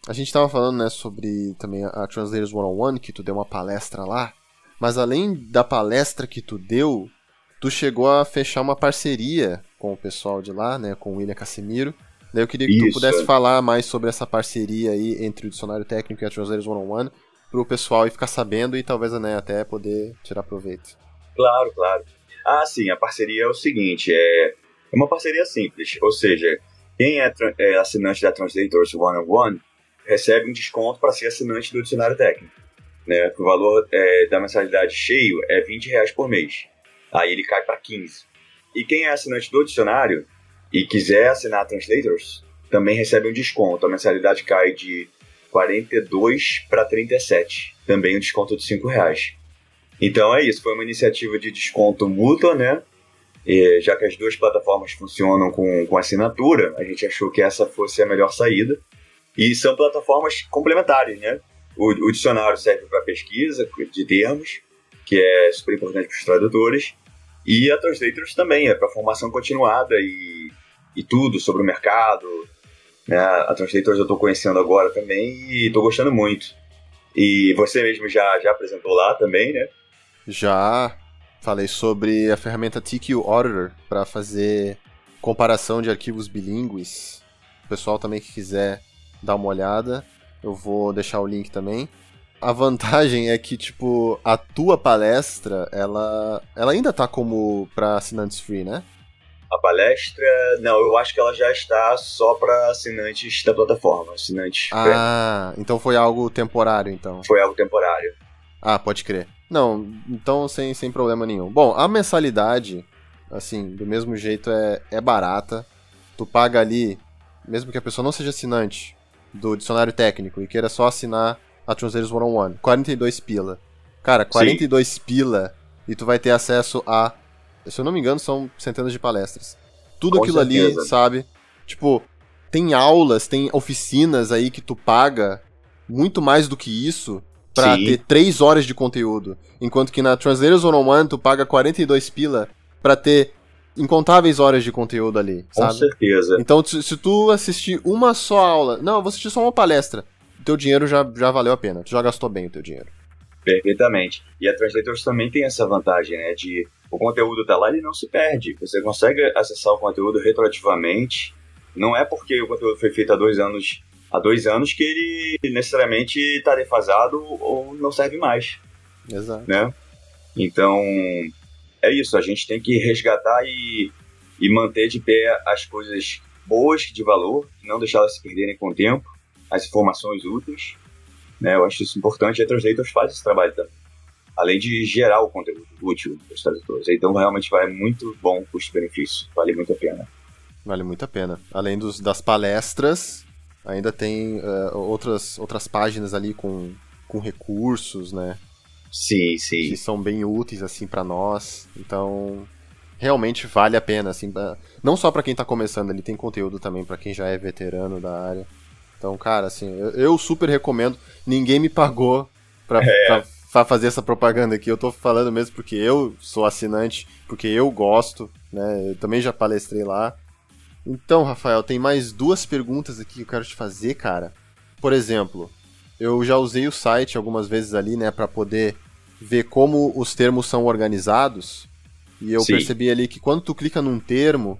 a gente tava falando, né, sobre também a Translators 101, que tu deu uma palestra lá, mas além da palestra que tu deu, tu chegou a fechar uma parceria com o pessoal de lá, né, com o William Casemiro. Daí eu queria que Isso. tu pudesse falar mais sobre essa parceria aí entre o Dicionário Técnico e a Translators 101, pro pessoal ir ficar sabendo e talvez né, até poder tirar proveito. Claro, claro. Ah, sim, a parceria é o seguinte, é, é uma parceria simples, ou seja, quem é, é assinante da Translators 101 recebe um desconto para ser assinante do dicionário técnico. Né? O valor é, da mensalidade cheio é 20 reais por mês. Aí ele cai para 15. E quem é assinante do dicionário e quiser assinar Translators também recebe um desconto. A mensalidade cai de 42 para 37. Também um desconto de 5 reais. Então é isso, foi uma iniciativa de desconto mútuo, né? E, já que as duas plataformas funcionam com, com assinatura, a gente achou que essa fosse a melhor saída. E são plataformas complementares, né? O, o dicionário serve para pesquisa de termos, que é super importante para os tradutores, e a Translators também é para formação continuada e, e tudo sobre o mercado. Né? A Translators eu estou conhecendo agora também e estou gostando muito. E você mesmo já, já apresentou lá também, né? Já. Falei sobre a ferramenta TQ Auditor para fazer comparação de arquivos bilíngues. O pessoal também que quiser dar uma olhada. Eu vou deixar o link também. A vantagem é que, tipo, a tua palestra, ela, ela ainda tá como para assinantes free, né? A palestra, não, eu acho que ela já está só para assinantes da plataforma, assinantes. Ah, então foi algo temporário, então. Foi algo temporário. Ah, pode crer. Não, então sem, sem problema nenhum. Bom, a mensalidade, assim, do mesmo jeito é, é barata. Tu paga ali, mesmo que a pessoa não seja assinante, do dicionário técnico e queira só assinar a Translators 101, 42 pila. Cara, 42 Sim. pila e tu vai ter acesso a, se eu não me engano, são centenas de palestras. Tudo Com aquilo certeza. ali, sabe? Tipo, tem aulas, tem oficinas aí que tu paga muito mais do que isso para ter 3 horas de conteúdo. Enquanto que na Translators 101 tu paga 42 pila para ter incontáveis horas de conteúdo ali, sabe? Com certeza. Então, se tu assistir uma só aula, não, eu vou assistir só uma palestra, teu dinheiro já, já valeu a pena, tu já gastou bem o teu dinheiro. Perfeitamente. E a Translators também tem essa vantagem, né, de o conteúdo tá lá e não se perde. Você consegue acessar o conteúdo retroativamente. Não é porque o conteúdo foi feito há dois anos, há dois anos que ele necessariamente está defasado ou não serve mais. Exato. Né? Então, é isso, a gente tem que resgatar e, e manter de pé as coisas boas de valor, não deixar elas se perderem com o tempo, as informações úteis. Né? Eu acho isso importante e a Translators faz esse trabalho também. Além de gerar o conteúdo útil para os tradutores. Então realmente vai muito bom custo-benefício, vale muito a pena. Vale muito a pena. Além dos, das palestras, ainda tem uh, outras, outras páginas ali com, com recursos, né? Sim, sim. Que são bem úteis, assim, para nós. Então, realmente vale a pena, assim. Não só para quem tá começando ali, tem conteúdo também para quem já é veterano da área. Então, cara, assim, eu, eu super recomendo. Ninguém me pagou pra, é. pra, pra, fazer essa propaganda aqui. Eu tô falando mesmo porque eu sou assinante, porque eu gosto, né? Eu também já palestrei lá. Então, Rafael, tem mais duas perguntas aqui que eu quero te fazer, cara. Por exemplo, eu já usei o site algumas vezes ali, né, para poder ver como os termos são organizados. E eu Sim. percebi ali que quando tu clica num termo,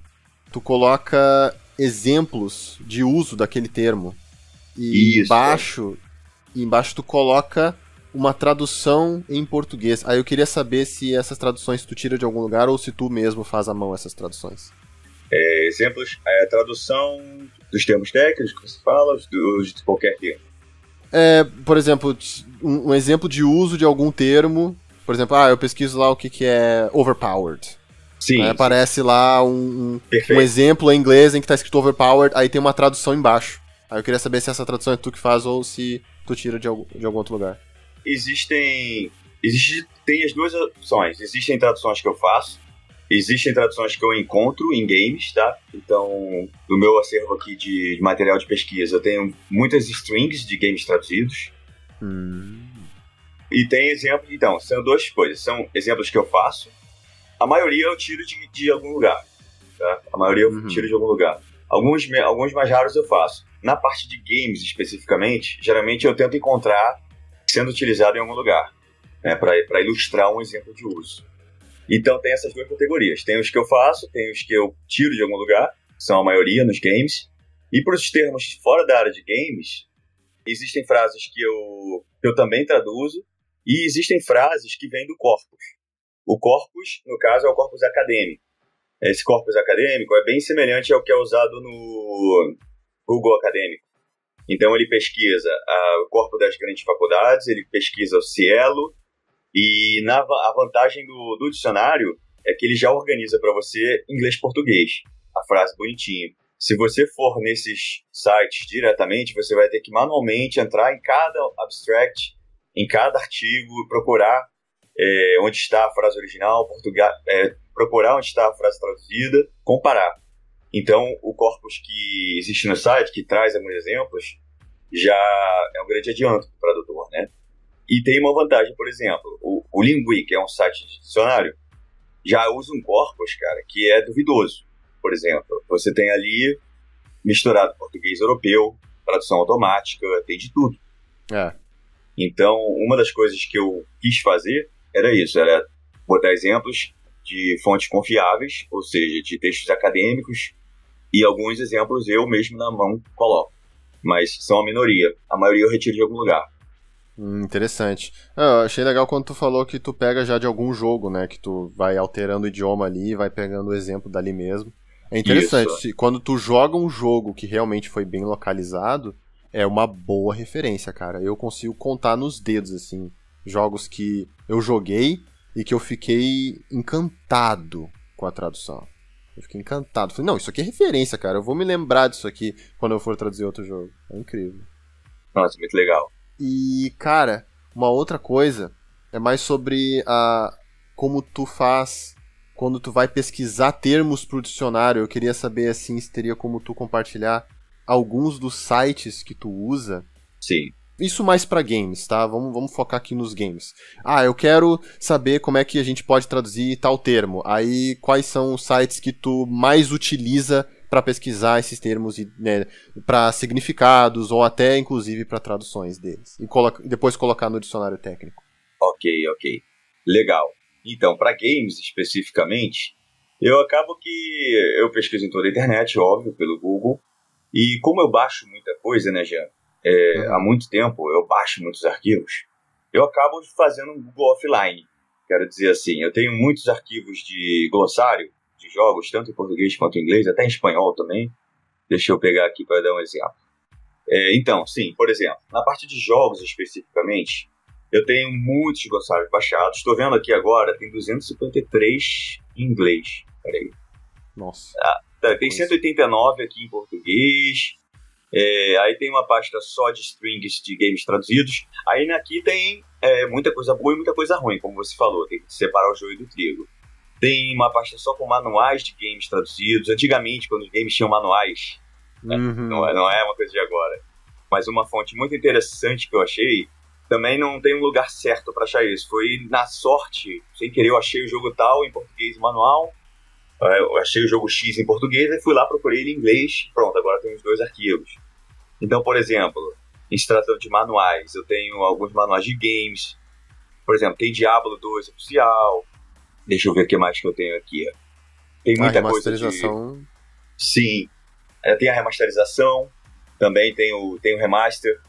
tu coloca exemplos de uso daquele termo. E Isso, embaixo, é. embaixo tu coloca uma tradução em português. Aí eu queria saber se essas traduções tu tira de algum lugar ou se tu mesmo faz à mão essas traduções. É, exemplos, é, tradução dos termos técnicos que você fala, de, de qualquer termo. É, por exemplo, um, um, exemplo de uso de algum termo. Por exemplo, ah, eu pesquiso lá o que, que é overpowered. Sim. Aí aparece lá um, um, um, exemplo em inglês em que está escrito overpowered, aí tem uma tradução embaixo. Aí eu queria saber se essa tradução é tu que faz ou se tu tira de algum, de algum outro lugar. Existem. Existe, tem as duas opções. Existem traduções que eu faço, existem traduções que eu encontro em games, tá? Então, no meu acervo aqui de, de material de pesquisa, eu tenho muitas strings de games traduzidos. Hum. E tem exemplos. Então, são duas coisas. São exemplos que eu faço a maioria eu tiro de, de algum lugar. Tá? A maioria eu uhum. tiro de algum lugar. Alguns, alguns mais raros eu faço. Na parte de games especificamente, geralmente eu tento encontrar sendo utilizado em algum lugar, né, para ilustrar um exemplo de uso. Então tem essas duas categorias. Tem os que eu faço, tem os que eu tiro de algum lugar, são a maioria nos games. E para os termos fora da área de games, existem frases que eu, que eu também traduzo, e existem frases que vêm do corpus. O corpus, no caso, é o corpus acadêmico. Esse corpus acadêmico é bem semelhante ao que é usado no Google Acadêmico. Então, ele pesquisa a, o corpo das grandes faculdades, ele pesquisa o Cielo, e na, a vantagem do, do dicionário é que ele já organiza para você inglês-português, a frase bonitinha. Se você for nesses sites diretamente, você vai ter que manualmente entrar em cada abstract, em cada artigo, procurar é, onde está a frase original, é, procurar onde está a frase traduzida, comparar. Então, o corpus que existe no site, que traz alguns exemplos, já é um grande adianto para o tradutor, né? E tem uma vantagem, por exemplo, o, o Lingui, que é um site de dicionário, já usa um corpus, cara, que é duvidoso. Por exemplo, você tem ali misturado português europeu, tradução automática, tem de tudo. É. Então, uma das coisas que eu quis fazer era isso, era botar exemplos de fontes confiáveis, ou seja, de textos acadêmicos, e alguns exemplos eu mesmo na mão coloco. Mas são a minoria. A maioria eu retiro de algum lugar. Hum, interessante. Ah, eu achei legal quando tu falou que tu pega já de algum jogo, né? Que tu vai alterando o idioma ali, vai pegando o exemplo dali mesmo. É interessante, se, quando tu joga um jogo que realmente foi bem localizado, é uma boa referência, cara. Eu consigo contar nos dedos, assim, jogos que eu joguei e que eu fiquei encantado com a tradução. Eu fiquei encantado. Falei, não, isso aqui é referência, cara. Eu vou me lembrar disso aqui quando eu for traduzir outro jogo. É incrível. Nossa, muito legal. E, cara, uma outra coisa é mais sobre a como tu faz quando tu vai pesquisar termos pro dicionário. Eu queria saber assim se teria como tu compartilhar alguns dos sites que tu usa. Sim. Isso mais para games, tá? Vamos, vamos focar aqui nos games. Ah, eu quero saber como é que a gente pode traduzir tal termo. Aí, quais são os sites que tu mais utiliza para pesquisar esses termos e né, para significados ou até inclusive para traduções deles e depois colocar no dicionário técnico. Ok, ok, legal. Então, para games especificamente, eu acabo que eu pesquiso em toda a internet, óbvio, pelo Google. E como eu baixo muita coisa, né, Jean? É, uhum. há muito tempo, eu baixo muitos arquivos, eu acabo fazendo um Google offline. Quero dizer assim, eu tenho muitos arquivos de glossário de jogos, tanto em português quanto em inglês, até em espanhol também. Deixa eu pegar aqui para dar um exemplo. É, então, sim, por exemplo, na parte de jogos especificamente, eu tenho muitos glossários baixados. Estou vendo aqui agora, tem 253 em inglês. Peraí. Nossa. Ah, tá, tem 189 aqui em português, é, aí tem uma pasta só de strings de games traduzidos. Aí aqui tem é, muita coisa boa e muita coisa ruim, como você falou, tem que separar o joio do trigo. Tem uma pasta só com manuais de games traduzidos. Antigamente, quando os games tinham manuais, né? uhum. não, é, não é uma coisa de agora. Mas uma fonte muito interessante que eu achei, também não tem um lugar certo para achar isso. Foi na sorte, sem querer, eu achei o jogo tal em português manual, eu achei o jogo X em português e fui lá, procurei ele em inglês. Pronto, agora tenho os dois arquivos. Então, por exemplo, em se tratando de manuais, eu tenho alguns manuais de games. Por exemplo, tem Diablo 2 oficial. Deixa eu ver o que mais que eu tenho aqui. Tem muita a remasterização... coisa de... Sim. É, tem a remasterização, também tem o, tem o remaster,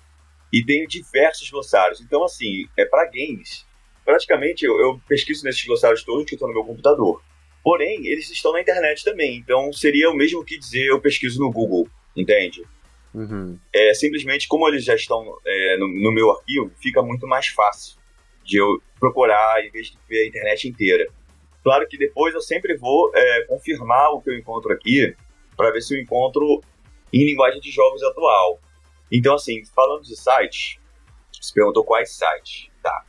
e tem diversos glossários. Então, assim, é para games. Praticamente, eu, eu pesquiso nesses glossários todos que estão no meu computador. Porém, eles estão na internet também. Então, seria o mesmo que dizer eu pesquiso no Google, entende? Uhum. É, simplesmente, como eles já estão é, no, no, meu arquivo, fica muito mais fácil de eu procurar em vez de ver a internet inteira. Claro que depois eu sempre vou é, confirmar o que eu encontro aqui para ver se eu encontro em linguagem de jogos atual. Então, assim, falando de sites, você perguntou quais sites, tá?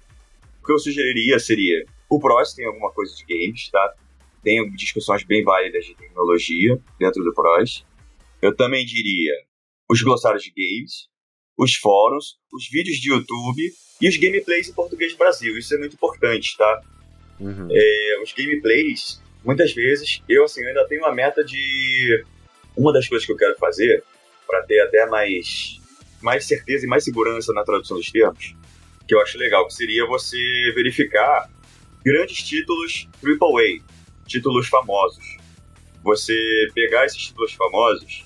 O que eu sugeriria seria o PROS tem alguma coisa de games, tá? Tem discussões bem válidas de tecnologia dentro do PROS. Eu também diria os glossários de games, os fóruns, os vídeos de YouTube e os gameplays em português do Brasil. Isso é muito importante, tá? Uhum. É, os gameplays, muitas vezes, eu assim, eu ainda tenho uma meta de. Uma das coisas que eu quero fazer, para ter até mais, mais certeza e mais segurança na tradução dos termos, que eu acho legal, que seria você verificar grandes títulos AAA, títulos famosos. Você pegar esses títulos famosos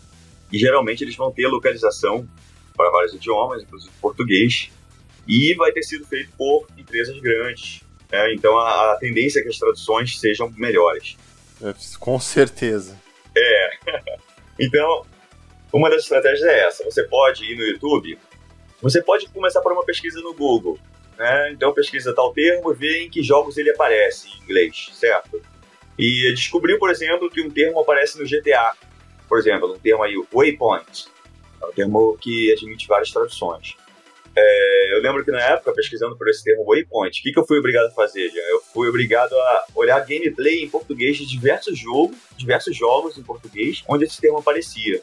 e geralmente eles vão ter localização para vários idiomas, inclusive português, e vai ter sido feito por empresas grandes. Né? Então a, a, tendência é que as traduções sejam melhores. Com certeza. É. *laughs* então, uma das estratégias é essa. Você pode ir no YouTube, você pode começar por uma pesquisa no Google. Né? Então pesquisa tal termo e vê em que jogos ele aparece em inglês, certo? E descobriu, por exemplo, que um termo aparece no GTA, por exemplo, um termo aí, waypoint, é um termo que admite várias traduções. É, eu lembro que na época, pesquisando por esse termo waypoint, o que, que eu fui obrigado a fazer, já? Eu fui obrigado a olhar gameplay em português de diversos jogos, diversos jogos em português, onde esse termo aparecia.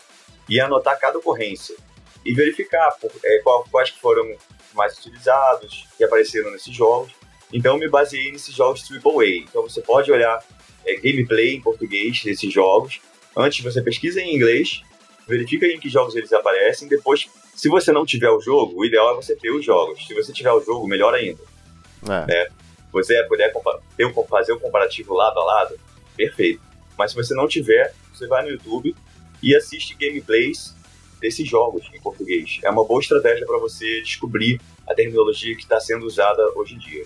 E anotar cada ocorrência. E verificar por, é, qual, quais foram mais utilizados, que apareceram nesses jogos. Então, eu me baseei nesses jogos AAA. Então, você pode olhar é, gameplay em português desses jogos Antes você pesquisa em inglês, verifica em que jogos eles aparecem, depois, se você não tiver o jogo, o ideal é você ter os jogos. Se você tiver o jogo, melhor ainda. É. Né? Você puder ter, fazer o comparativo lado a lado, perfeito. Mas se você não tiver, você vai no YouTube e assiste gameplays desses jogos em português. É uma boa estratégia para você descobrir a terminologia que está sendo usada hoje em dia.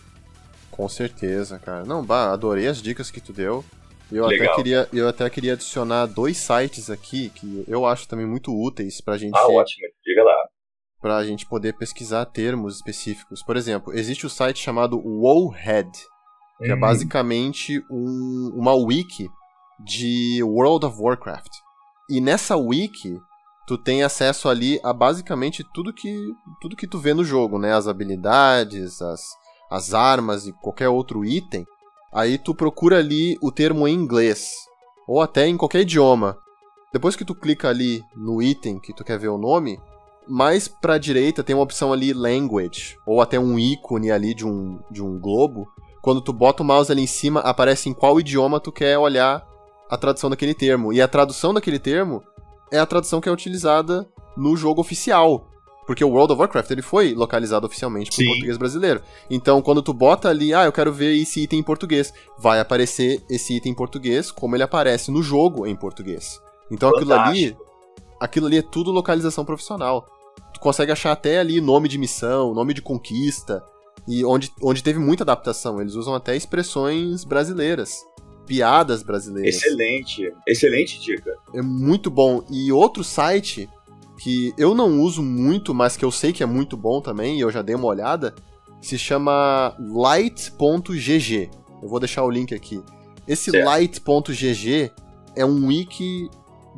Com certeza, cara. Não, bah, adorei as dicas que tu deu. Eu até, queria, eu até queria adicionar dois sites aqui que eu acho também muito úteis pra gente. Ah, ótimo, diga lá. Pra gente poder pesquisar termos específicos. Por exemplo, existe o um site chamado Wowhead, que é uhum. é basicamente um, uma wiki de World of Warcraft. E nessa wiki, tu tem acesso ali a basicamente tudo que, tudo que tu vê no jogo, né? As habilidades, as, as armas e qualquer outro item. Aí tu procura ali o termo em inglês, ou até em qualquer idioma. Depois que tu clica ali no item que tu quer ver o nome, mais pra direita tem uma opção ali language, ou até um ícone ali de um, de um globo. Quando tu bota o mouse ali em cima, aparece em qual idioma tu quer olhar a tradução daquele termo. E a tradução daquele termo é a tradução que é utilizada no jogo oficial. Porque o World of Warcraft ele foi localizado oficialmente para português brasileiro. Então, quando tu bota ali, ah, eu quero ver esse item em português, vai aparecer esse item em português como ele aparece no jogo em português. Então, Fantástico. aquilo ali, aquilo ali é tudo localização profissional. Tu consegue achar até ali nome de missão, nome de conquista, e onde, onde teve muita adaptação. Eles usam até expressões brasileiras piadas brasileiras. Excelente, excelente dica. É muito bom. E outro site que eu não uso muito, mas que eu sei que é muito bom também, e eu já dei uma olhada, se chama light.gg. Eu vou deixar o link aqui. Esse light.gg é um wiki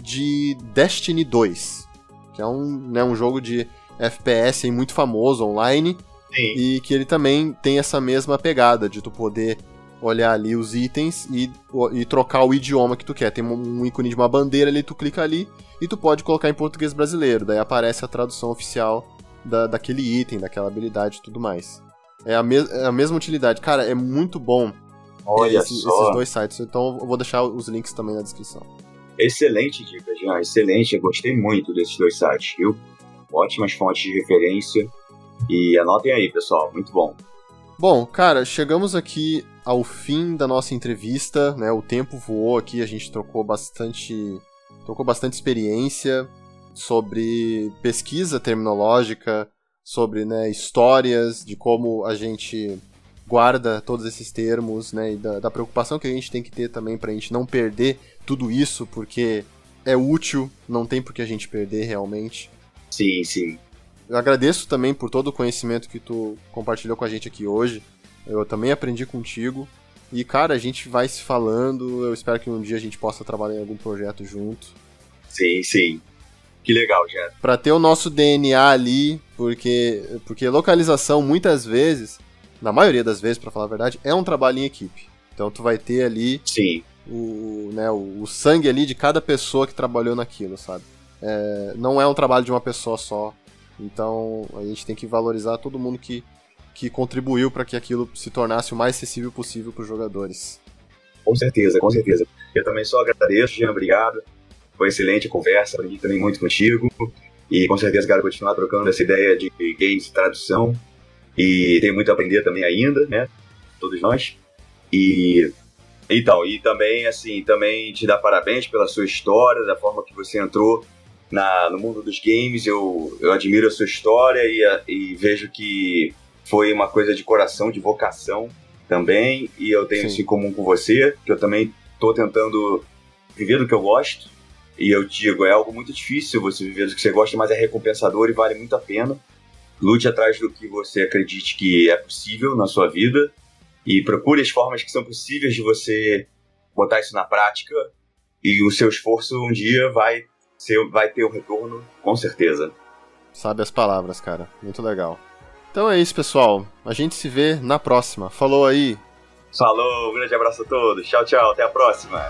de Destiny 2, que é um, né, um jogo de FPS muito famoso online, Sim. e que ele também tem essa mesma pegada de tu poder olhar ali os itens e, e trocar o idioma que tu quer. Tem um ícone de uma bandeira ali, tu clica ali e tu pode colocar em português brasileiro. Daí aparece a tradução oficial da, daquele item, daquela habilidade e tudo mais. É a, me é a mesma utilidade. Cara, é muito bom Olha esse, esses dois sites. Então eu vou deixar os links também na descrição. Excelente dica, Jean. Excelente. Eu gostei muito desses dois sites, viu? Ótimas fontes de referência. E anotem aí, pessoal. Muito bom. Bom, cara, chegamos aqui ao fim da nossa entrevista, né? O tempo voou aqui, a gente trocou bastante, trocou bastante experiência sobre pesquisa terminológica, sobre né, histórias, de como a gente guarda todos esses termos, né, e da, da preocupação que a gente tem que ter também para a gente não perder tudo isso, porque é útil, não tem por que a gente perder realmente. Sim, sim. Eu agradeço também por todo o conhecimento que tu compartilhou com a gente aqui hoje. Eu também aprendi contigo. E, cara, a gente vai se falando. Eu espero que um dia a gente possa trabalhar em algum projeto junto. Sim, sim. Que legal, já. Para ter o nosso DNA ali, porque porque localização muitas vezes, na maioria das vezes, para falar a verdade, é um trabalho em equipe. Então tu vai ter ali Sim. o, né, o, o sangue ali de cada pessoa que trabalhou naquilo, sabe? É, não é um trabalho de uma pessoa só. Então a gente tem que valorizar todo mundo que, que contribuiu para que aquilo se tornasse o mais acessível possível para os jogadores. Com certeza, com certeza. Eu também só agradeço, Jean, obrigado. Foi excelente a conversa, aprendi também muito contigo. E com certeza quero continuar trocando essa ideia de games de tradução. E tem muito a aprender também ainda, né? Todos nós. E então, e também, assim, também te dar parabéns pela sua história, da forma que você entrou na, no mundo dos games. Eu, eu admiro a sua história e, e vejo que foi uma coisa de coração, de vocação também. E eu tenho Sim. isso em comum com você, que eu também estou tentando viver do que eu gosto. E eu digo, é algo muito difícil você viver do que você gosta, mas é recompensador e vale muito a pena. Lute atrás do que você acredite que é possível na sua vida e procure as formas que são possíveis de você botar isso na prática e o seu esforço um dia vai, ser, vai ter o retorno, com certeza. Sabe as palavras, cara. Muito legal. Então é isso, pessoal. A gente se vê na próxima. Falou aí. Falou, um grande abraço a todos. Tchau, tchau. Até a próxima.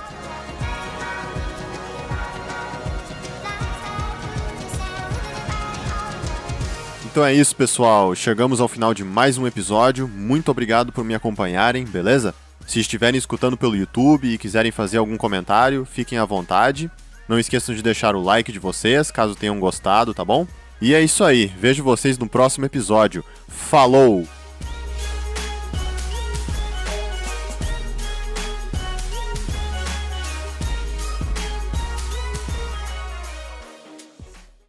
Então é isso, pessoal. Chegamos ao final de mais um episódio. Muito obrigado por me acompanharem, beleza? Se estiverem escutando pelo YouTube e quiserem fazer algum comentário, fiquem à vontade. Não esqueçam de deixar o like de vocês, caso tenham gostado, tá bom? E é isso aí. Vejo vocês no próximo episódio. Falou!